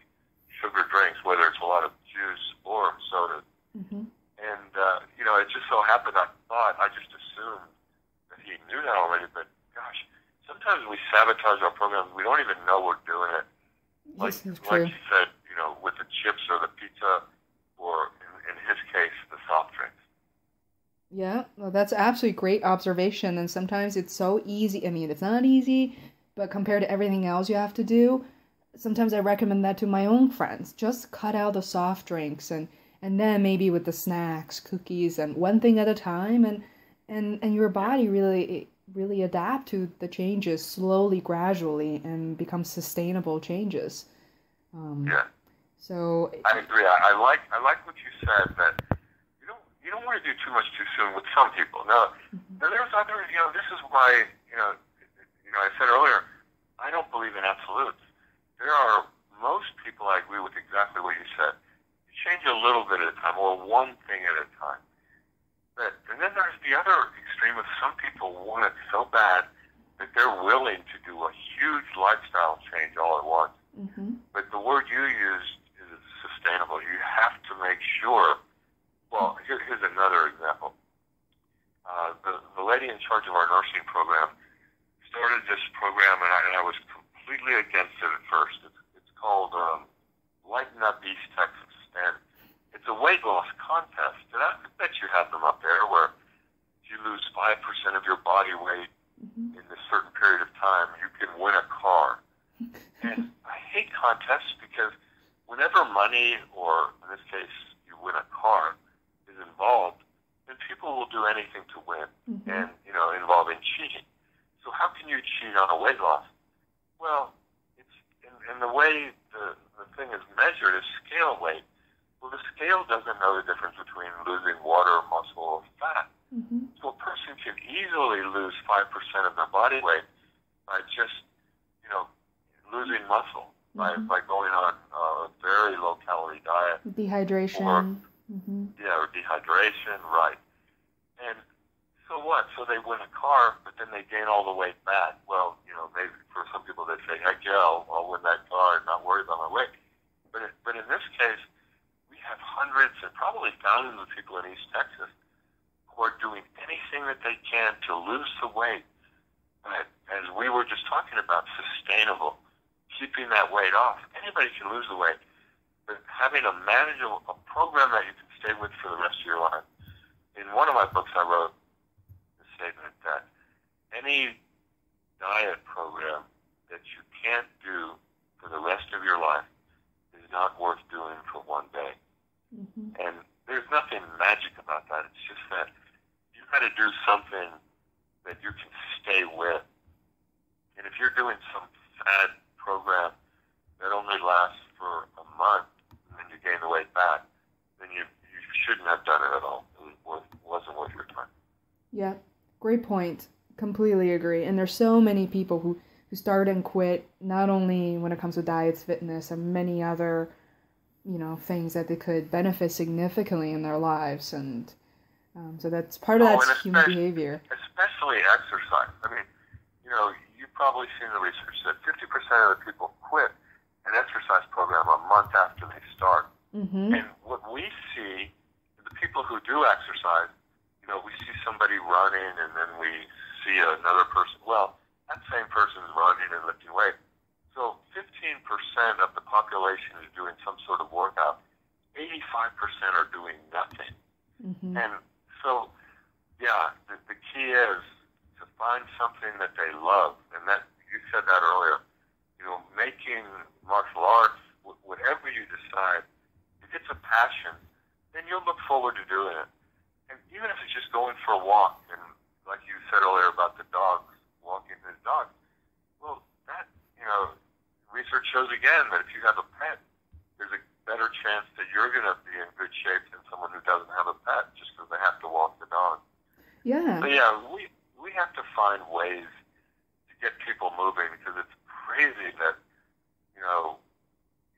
sugar drinks, whether it's a lot of juice or soda? Mm-hmm. And uh, you know, it just so happened I thought I just assumed he knew that already, but gosh, sometimes we sabotage our programs. We don't even know we're doing it. Like, yes, like you said, you know, with the chips or the pizza, or in, in his case, the soft drinks. Yeah, well, absolutely great observation. And sometimes it's so easy. I mean, it's not easy, but compared to everything else you have to do, sometimes I recommend that to my own friends. Just cut out the soft drinks and and then maybe with the snacks, cookies, and one thing at a time, and and and your body really really adapt to the changes slowly gradually and become sustainable changes um, yeah so i agree I, I, like i like what you said that you don't want to do too much too soon with some people now, mm-hmm. now there's other you know this is why you know you know i said earlier i don't believe in absolutes there are most people i agree with exactly what you said you change a little bit at a time or one thing at a time but, and then there's the other extreme of some people want it so bad that they're willing to do a huge lifestyle change all at once. Mm-hmm. But the word you used is sustainable. You have to make sure. Well, here, here's another example. Uh, the, the lady in charge of our nursing program started this program, and I, and I was completely against it at first. It's, it's called um, Lighten Up East Texas. And it's a weight loss contest, and I bet you have them up there where if you lose five percent of your body weight mm-hmm. in a certain period of time, you can win a car. and [laughs] I hate contests because whenever money, or in this case, you win a car, involved, then people will do anything to win, mm-hmm. and you know, involving cheating. So how can you cheat on a weight loss? Well, it's in, in the way the the thing is measured is scale weight. Well, the scale doesn't know the difference between losing water, muscle, or fat. Mm-hmm. So a person can easily lose 5% of their body weight by just, you know, losing muscle, mm-hmm. by, by going on a very low calorie diet. Dehydration. Or, Mm-hmm. Yeah, or dehydration, right. And so what? So they win a car, but then they gain all the weight back. Well, you know, maybe for some people they say, heck yeah, I'll, I'll win that car and not worry about my weight. But, it, but in this case, we have hundreds and probably thousands of people in East Texas who are doing anything that they can to lose the weight. But as we were just talking about, sustainable, keeping that weight off. Anybody can lose the weight, but having a manageable, a I wrote the statement that any diet program that you can't do for the rest of your life is not worth doing for one day. Mm-hmm. And there's nothing magic about that. It's just that you've got to do something that you can stay with. And if you're doing some fad program that only lasts for a month and then you gain the weight back, then you, you shouldn't have done it at all. It wasn't worth your time. Yeah, great point. Completely agree. And there's so many people who, who start and quit, not only when it comes to diets, fitness, and many other, you know, things that they could benefit significantly in their lives. And um, so that's part of oh, that human behavior. Especially exercise. I mean, you know, you've probably seen the research that 50% of the people quit an exercise program a month after they start. Mm-hmm. And what we see, the people who do exercise, you know, we see somebody running and then we see another person. Well, that same person is running and lifting weight. So 15% of the population is doing some sort of workout. 85% are doing nothing. Mm-hmm. And so, yeah, the, the key is to find something that they love. And that you said that earlier. You know, making martial arts, whatever you decide, if it's a passion, then you'll look forward to doing it. And even if it's just going for a walk and like you said earlier about the dogs, walking his dog. Well, that, you know, research shows again that if you have a pet, there's a better chance that you're going to be in good shape than someone who doesn't have a pet just because they have to walk the dog. Yeah. So, yeah, we, we have to find ways to get people moving because it's crazy that, you know,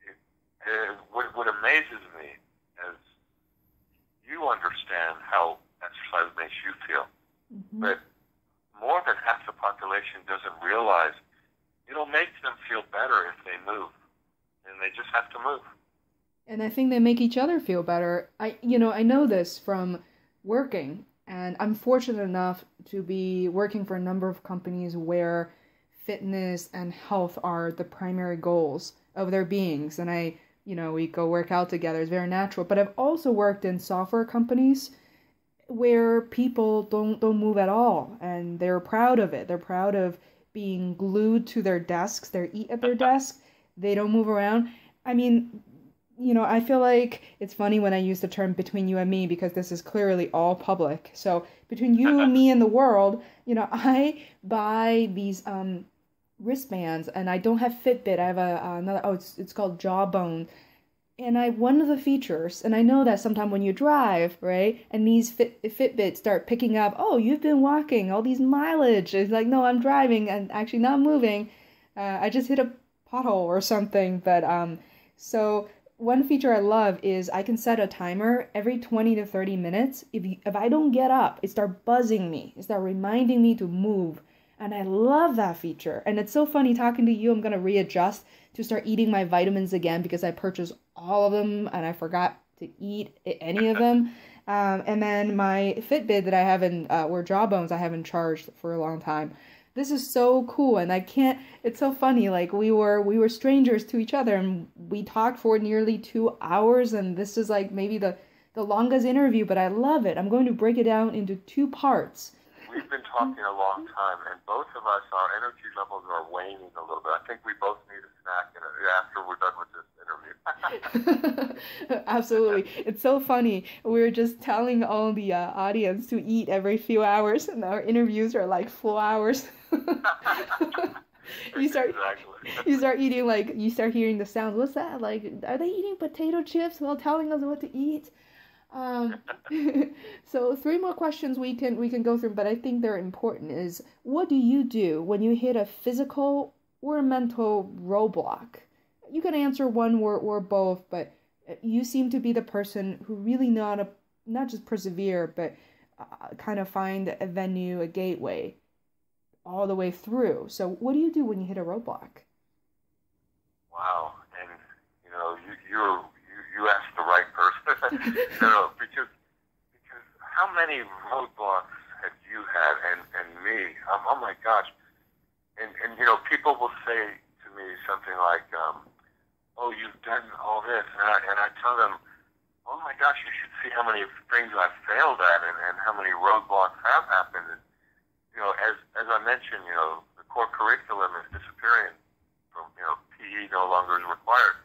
it, it, what, what amazes me is you understand how exercise makes you feel. Mm-hmm. But more than half the population doesn't realize it'll make them feel better if they move, and they just have to move. And I think they make each other feel better. I, you know, I know this from working, and I'm fortunate enough to be working for a number of companies where fitness and health are the primary goals of their beings. And I, you know, we go work out together. It's very natural. But I've also worked in software companies where people don't don't move at all and they're proud of it. They're proud of being glued to their desks. They eat at their [laughs] desk. They don't move around. I mean, you know, I feel like it's funny when I use the term between you and me because this is clearly all public. So between you and [laughs] me and the world, you know, [laughs] I buy these um wristbands and I don't have Fitbit. I have a another oh it's it's called Jawbone and I one of the features, and I know that sometimes when you drive, right, and these Fit, Fitbits start picking up, oh, you've been walking all these mileage. It's like, no, I'm driving and actually not moving. Uh, I just hit a pothole or something. But um, so one feature I love is I can set a timer every 20 to 30 minutes. If you, if I don't get up, it start buzzing me. It start reminding me to move. And I love that feature. And it's so funny talking to you. I'm going to readjust to start eating my vitamins again because I purchased all of them and I forgot to eat any of them. Um, and then my Fitbit that I haven't, uh, or Jawbones I haven't charged for a long time. This is so cool, and I can't. It's so funny. Like we were, we were strangers to each other, and we talked for nearly two hours. And this is like maybe the the longest interview, but I love it. I'm going to break it down into two parts we've been talking a long time, and both of us, our energy levels are waning a little bit. I think we both need a snack after we're done with this interview. [laughs] Absolutely. It's so funny. We are just telling all the uh, audience to eat every few hours, and our interviews are like four hours. [laughs] you start exactly. you start eating like you start hearing the sounds. What's that? Like are they eating potato chips while telling us what to eat? Um, [laughs] so three more questions we can we can go through, but I think they're important. Is what do you do when you hit a physical or a mental roadblock? You can answer one or or both, but you seem to be the person who really not a not just persevere, but uh, kind of find a venue, a gateway, all the way through. So what do you do when you hit a roadblock? Wow, and you know you, you're you asked the right person. [laughs] no, because because how many roadblocks have you had and and me? Um, oh my gosh, and and you know, people will say to me something like, um, "Oh, you've done all this," and I and I tell them, "Oh my gosh, you should see how many things I've failed at, and, and how many roadblocks have happened." And, you know, as as I mentioned, you know, the core curriculum is disappearing from you know, PE no longer is required.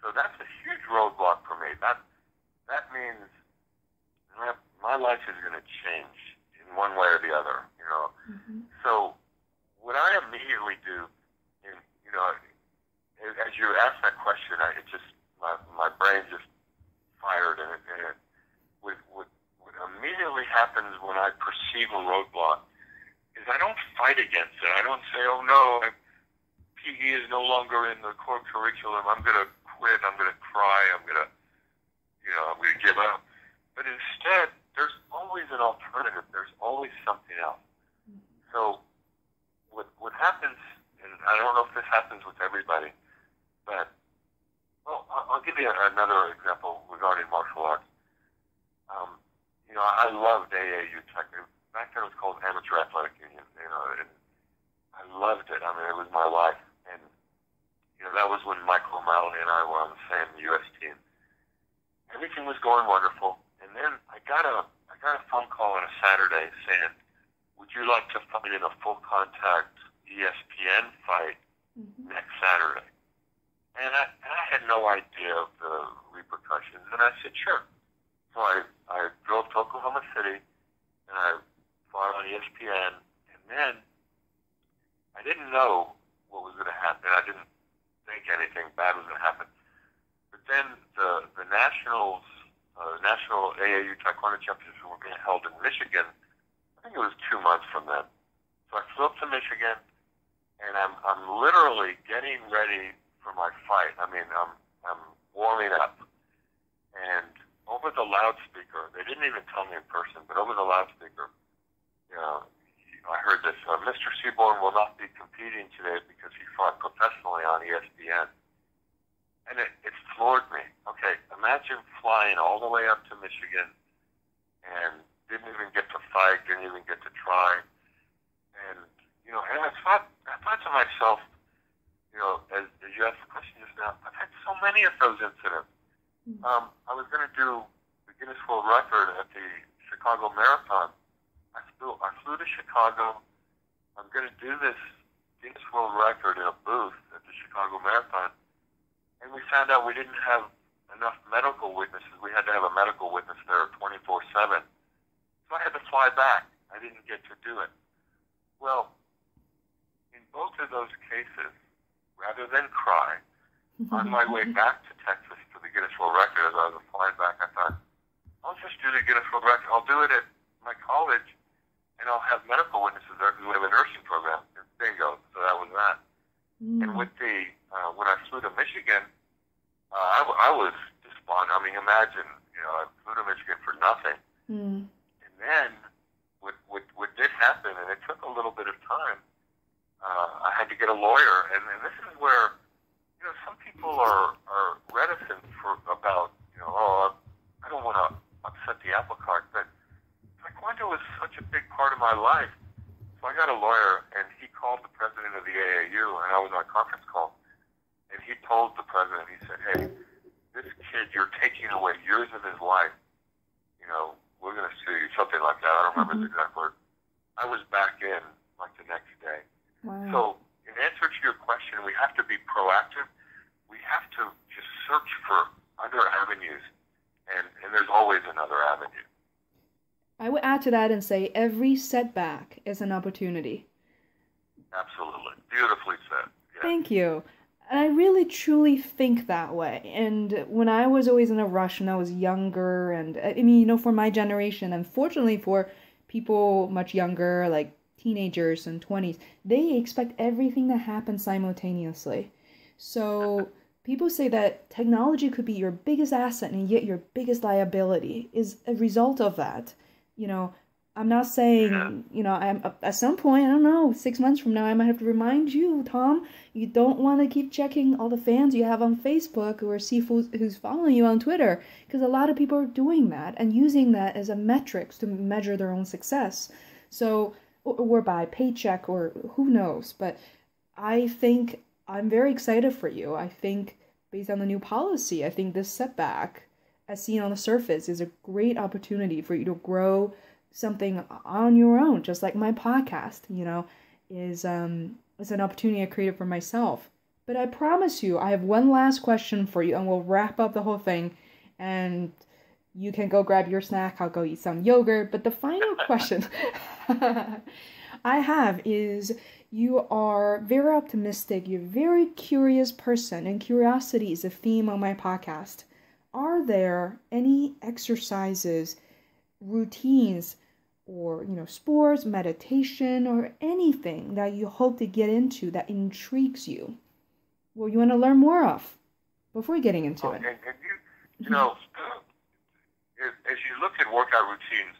So that's a huge roadblock for me. That that means my, my life is going to change in one way or the other. You know, mm-hmm. so what I immediately do, in, you know, as you ask that question, I, it just my my brain just fired, and it, and it what, what what immediately happens when I perceive a roadblock is I don't fight against it. I don't say, oh no, PE is no longer in the core curriculum. I'm going to quit. I'm going to cry. I'm going to, you know, I'm going to give up. But instead, there's always an alternative. There's always something else. So what what happens, and I don't know if this happens with everybody, but well, I'll give you another example regarding martial arts. Um, you know, I loved AAU technique. Back then it was called Amateur Athletic Union. You know, and I loved it. I mean, it was my life. You know, that was when Michael O'Malley and I were on the same U.S. team. Everything was going wonderful, and then I got a I got a phone call on a Saturday saying would you like to fight in a full contact ESPN fight mm-hmm. next Saturday? And I, and I had no idea of the repercussions, and I said, sure. So I, I drove to Oklahoma City, and I fought on ESPN, and then I didn't know what was going to happen. I didn't think anything bad was going to happen. But then the the nationals, uh, national AAU Taekwondo Championships were being held in Michigan I think it was two months from then. So I flew up to Michigan, and I'm I'm literally getting ready for my fight. I mean, I'm I'm warming up, and over the loudspeaker, they didn't even tell me in person, but over the loudspeaker, you know, I heard this: uh, Mr. Seabourne will not be competing today because he fought professionally on ESPN. And it, it floored me. Okay, imagine flying all the way up to Michigan and didn't even get to fight, didn't even get to try. And, you know, and I thought, I thought to myself, you know, as, as you asked the question just now, I've had so many of those incidents. Mm-hmm. Um, I was going to do the Guinness World Record at the Chicago Marathon. I flew, I flew to Chicago. I'm going to do this Guinness World Record in a booth at the Chicago Marathon. And we found out we didn't have enough medical witnesses. We had to have a medical witness there 24 7. So I had to fly back. I didn't get to do it. Well, in both of those cases, rather than cry, [laughs] on my way back to Texas for the Guinness World Record, as I was flying back, I thought, I'll just do the Guinness World Record. I'll do it at my college, and I'll have medical witnesses there who have a nursing program. And bingo. So that was that. Mm. And with the uh, when I flew to Michigan, uh, I, I was despondent. I mean, imagine, you know, I flew to Michigan for nothing. Mm then what, what, what did happen, and it took a little bit of time, uh, I had to get a lawyer, and, and this is where, you know, some people are, are reticent for about, you know, oh, I don't want to upset the apple cart, but Taekwondo was such a big part of my life. So I got a lawyer, and he called the president of the AAU, and I was on a conference call, and he told the president, he said, hey, this kid, you're taking away years of his life. You know, we're going to sue you, something like that. I don't remember mm-hmm. the exact word. I was back in like the next day. Wow. So, in answer to your question, we have to be proactive. We have to just search for other avenues, and, and there's always another avenue. I would add to that and say every setback is an opportunity. Absolutely. Beautifully said. Yeah. Thank you. And I really truly think that way. And when I was always in a rush and I was younger, and I mean, you know, for my generation, unfortunately for people much younger, like teenagers and 20s, they expect everything to happen simultaneously. So people say that technology could be your biggest asset and yet your biggest liability is a result of that you know, I'm not saying, yeah. you know, I'm uh, at some point, I don't know, six months from now, I might have to remind you, Tom, you don't want to keep checking all the fans you have on Facebook or see who's following you on Twitter, because a lot of people are doing that and using that as a metrics to measure their own success. So, or by paycheck, or who knows. But I think I'm very excited for you. I think based on the new policy, I think this setback as seen on the surface, is a great opportunity for you to grow something on your own, just like my podcast, you know, is um is an opportunity I created for myself. But I promise you, I have one last question for you, and we'll wrap up the whole thing. And you can go grab your snack, I'll go eat some yogurt. But the final [laughs] question [laughs] I have is you are very optimistic, you're a very curious person, and curiosity is a theme on my podcast are there any exercises, routines, or you know, sports, meditation, or anything that you hope to get into that intrigues you? Well, you want to learn more of before getting into oh, it. And, and you, you know, [clears throat] as, you look at workout routines,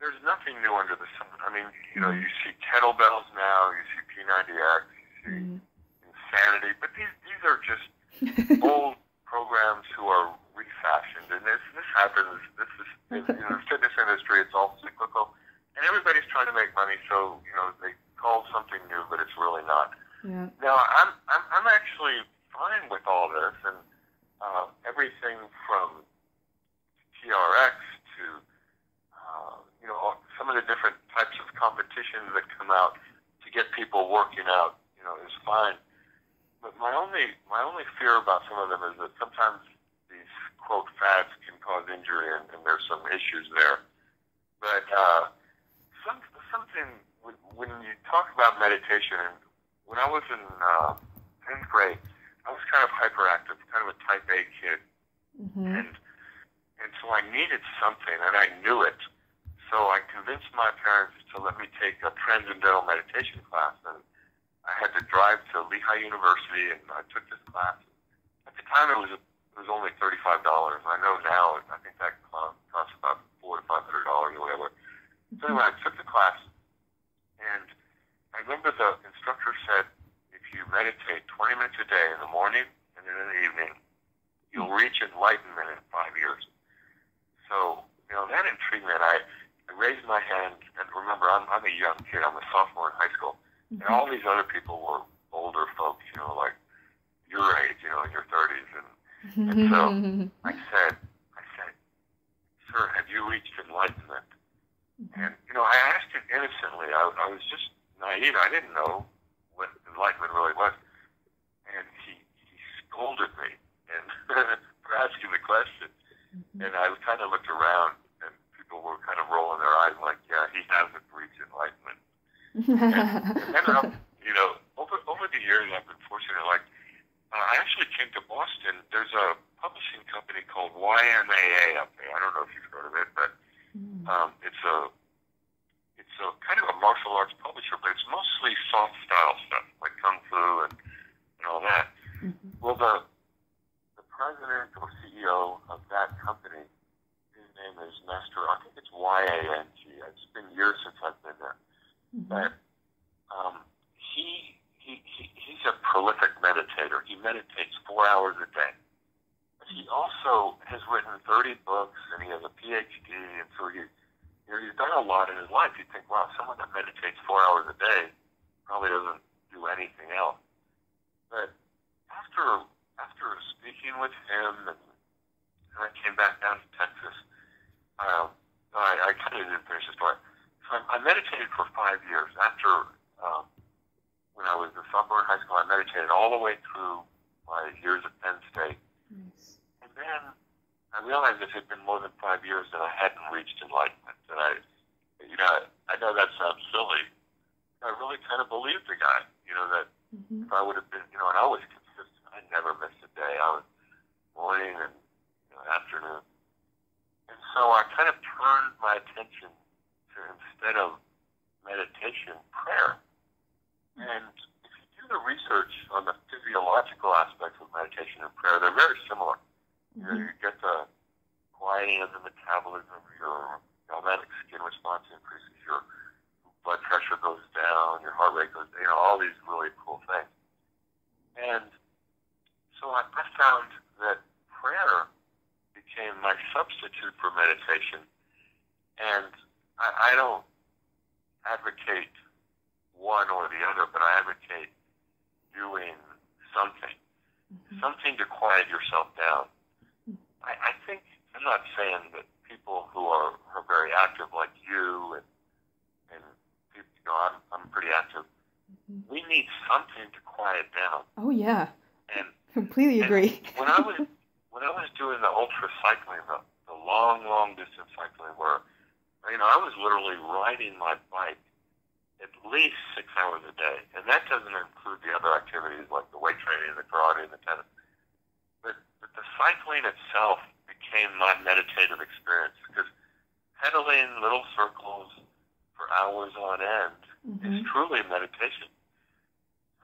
there's nothing new under the sun. I mean, you know, you mm-hmm. see kettlebells now, you see P90X, you see mm. insanity, but these these are just [laughs] old happens. This is, you know, [laughs] AA up there. I don't know if you've heard of We need something to quiet down. Oh yeah. And [laughs] completely and agree. [laughs] when I was when I was doing the ultra cycling, the, the long long distance cycling, where you know I was literally riding my bike at least six hours a day, and that doesn't include the other activities like the weight training, the karate, and the tennis. But, but the cycling itself became my meditative experience because pedaling little circles for hours on end mm-hmm. is truly meditation.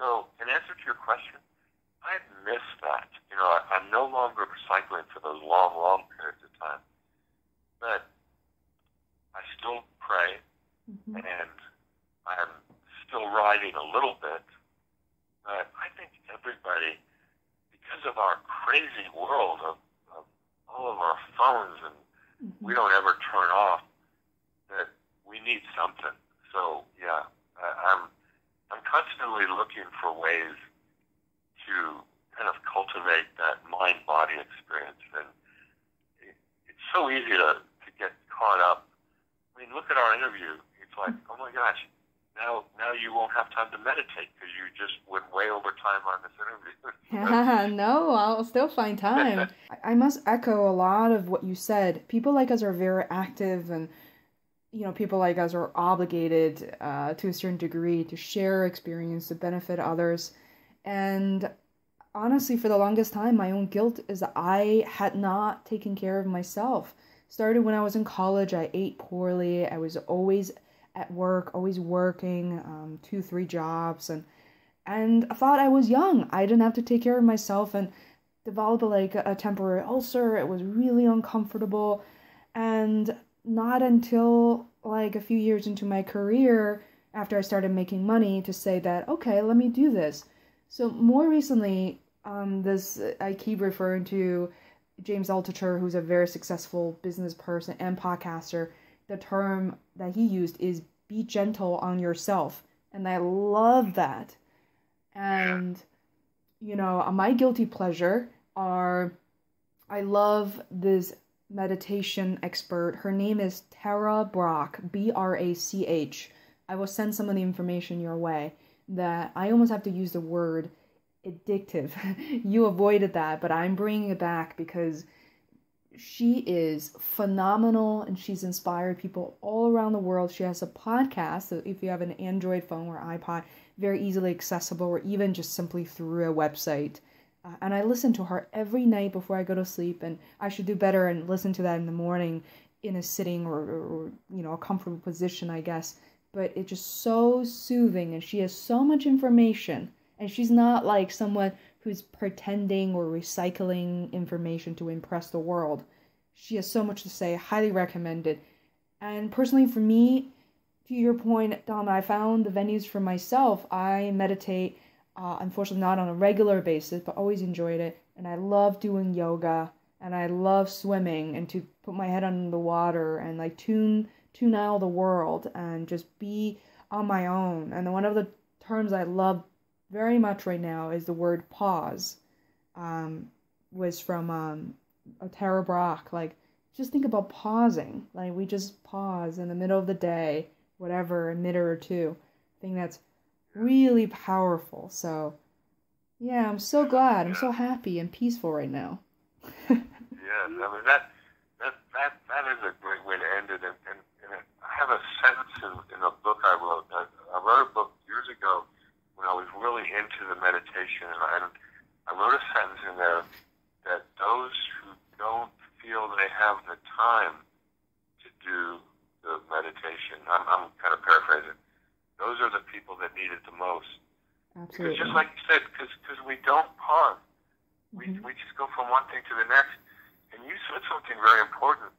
So, in answer to your question, I miss that. You know, I, I'm no longer cycling for those long, long periods of time, but I still pray, mm-hmm. and I'm still riding a little bit. But I think everybody, because of our crazy world of all of our phones and mm-hmm. we don't ever turn off, that we need something. So yeah, I, I'm I'm constantly looking for ways to kind of cultivate that mind body experience, and it, it's so easy to to get caught up. I mean, look at our interview. It's like, oh my gosh, now now you won't have time to meditate because you just went way over time on this interview. [laughs] [laughs] no, I'll still find time. [laughs] I must echo a lot of what you said. People like us are very active and you know, people like us are obligated uh, to a certain degree to share experience to benefit others. And honestly, for the longest time, my own guilt is that I had not taken care of myself. Started when I was in college, I ate poorly. I was always at work, always working, um, two, three jobs, and and I thought I was young. I didn't have to take care of myself, and developed like a, a temporary ulcer. It was really uncomfortable, and not until like a few years into my career, after I started making money, to say that okay, let me do this. So more recently, um, this I keep referring to James Altucher, who's a very successful business person and podcaster the term that he used is be gentle on yourself. And I love that. And, you know, my guilty pleasure are I love this meditation expert. Her name is Tara Brach, B R A C H. I will send some of the information your way that I almost have to use the word addictive. [laughs] you avoided that, but I'm bringing it back because she is phenomenal and she's inspired people all around the world. She has a podcast, so if you have an Android phone or iPod, very easily accessible, or even just simply through a website. Uh, and I listen to her every night before I go to sleep, and I should do better and listen to that in the morning in a sitting or, or you know a comfortable position, I guess. But it's just so soothing, and she has so much information, and she's not like someone who's pretending or recycling information to impress the world. She has so much to say, highly recommended. And personally, for me, to your point, Tom, I found the venues for myself. I meditate, uh, unfortunately, not on a regular basis, but always enjoyed it. And I love doing yoga, and I love swimming, and to put my head under the water and like tune tune out the world and just be on my own. And one of the terms I love very much right now is the word pause. Um, was from um, Tara Brach. Like, just think about pausing. Like, we just pause in the middle of the day, whatever, a minute or two. I think that's really powerful. So, yeah, I'm so glad. I'm so happy and peaceful right now. [laughs] yes, I mean, that, that, that, that is a great way to end it. And, and, and I have a sentence in, in a book I wrote. I, I wrote a book years ago when I was really into the meditation, and I, I wrote a sentence in there that those who don't feel they have the time to do the meditation, I'm, I'm kind of paraphrasing, those are the people that need it the most. Absolutely. Because just like you said, because we don't pause. Mm-hmm. We, we just go from one thing to the next. And you said something very important.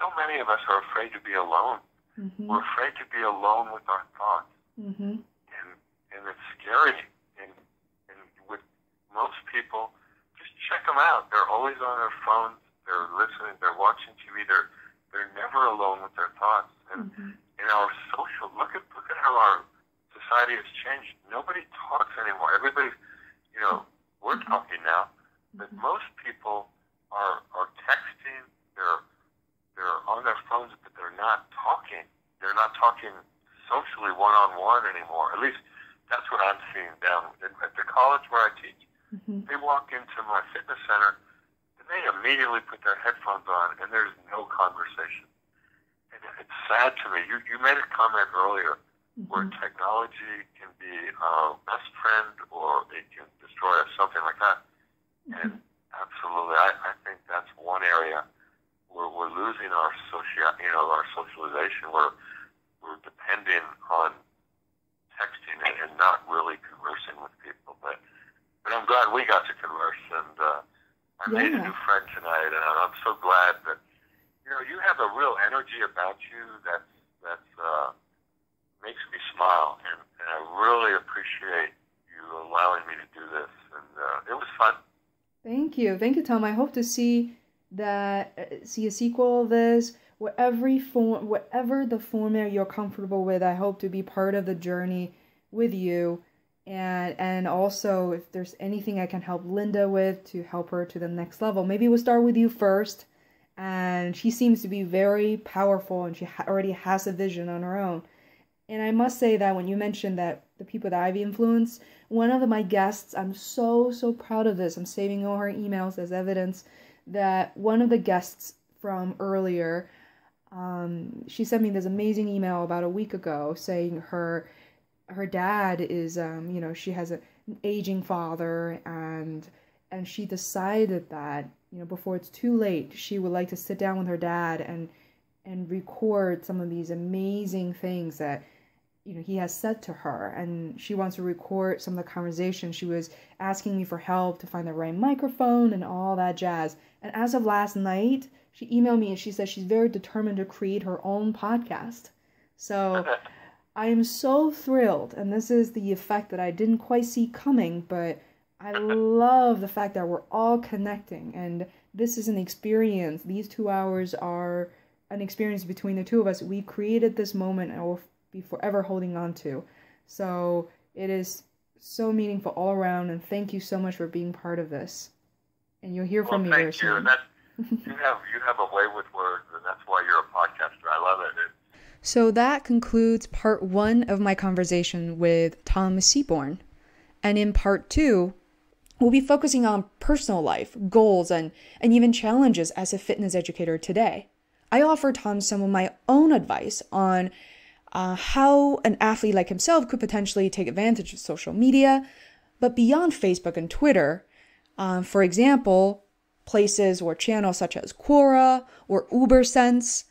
So many of us are afraid to be alone. Mm-hmm. We're afraid to be alone with our thoughts. Mm-hmm and it's scary. And, and with most people, just check them out. They're always on their phones. They're listening. They're watching TV. They're they're never alone with their thoughts. And mm-hmm. In our social, look at look at how our society has changed. Nobody talks anymore. Everybody, you know, we're Mm-hmm. talking now, but most people are are texting. They're they're on their phones, but they're not talking. They're not talking socially one on one anymore. At least that's what I'm seeing down at the college where I teach. Mhm. They walk into my fitness center, and they immediately put their headphones on, and there's no conversation. It's sad to me. You you made a comment earlier where Mhm. technology can be a best friend or it can destroy us, something like that. And absolutely, I, I think that's one area where we're losing our social, you know, our socialization. We're we're depending on texting and, and not really conversing with people. But but I'm glad we got to converse, and uh, I made a new friend tonight, and I'm so glad that you know you have a real energy about you that that uh, makes me smile, and, and I really appreciate you allowing me to do this, and uh, it was fun. Thank you. Thank you, Tom. I hope to see that uh, see a sequel of this. Whatever form, whatever the format you're comfortable with, I hope to be part of the journey with you, and and also if there's anything I can help Linda with to help her to the next level. Maybe we'll start with you first, and she seems to be very powerful, and she ha- already has a vision on her own. And I must say that when you mentioned that the people that I've influenced, one of my guests, I'm so, so proud of this. I'm saving all her emails as evidence that one of the guests from earlier, um, she sent me this amazing email about a week ago saying her her dad is um, you know, she has a, an aging father and and she decided that, you know, before it's too late, she would like to sit down with her dad and and record some of these amazing things that you know he has said to her. And she wants to record some of the conversation she was asking me for help to find the right microphone and all that jazz. And as of last night she emailed me and she said she's very determined to create her own podcast. So i am so thrilled. And this is the effect that i didn't quite see coming but i love the fact that we're all connecting and this is an experience these two hours are an experience between the two of us. We created this moment and we'll be forever holding on to. So it is so meaningful all around, and thank you so much for being part of this. And you'll hear well, from me very thank you. soon. And [laughs] you have you have a way with words, and that's why you're a podcaster. I love it. it So that concludes part one of my conversation with Tom Seabourne. And in part two, we'll be focusing on personal life, goals, and, and even challenges as a fitness educator today. I offer Tom some of my own advice on uh, how an athlete like himself could potentially take advantage of social media, but beyond Facebook and Twitter. Um, for example, places or channels such as Quora or UberSense,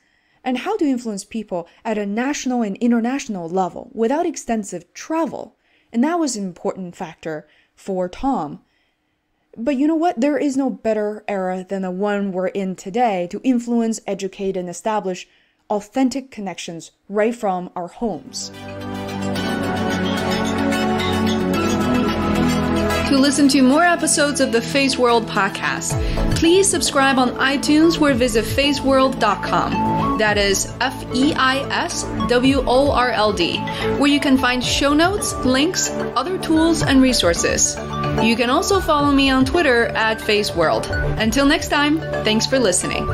and how to influence people at a national and international level without extensive travel. And that was an important factor for Tom. But you know what? There is no better era than the one we're in today to influence, educate, and establish authentic connections right from our homes. To listen to more episodes of the Feisworld podcast, please subscribe on iTunes or visit feisworld.com. That is F E I S W O R L D, where you can find show notes, links, other tools, and resources. You can also follow me on Twitter at Feisworld. Until next time, thanks for listening.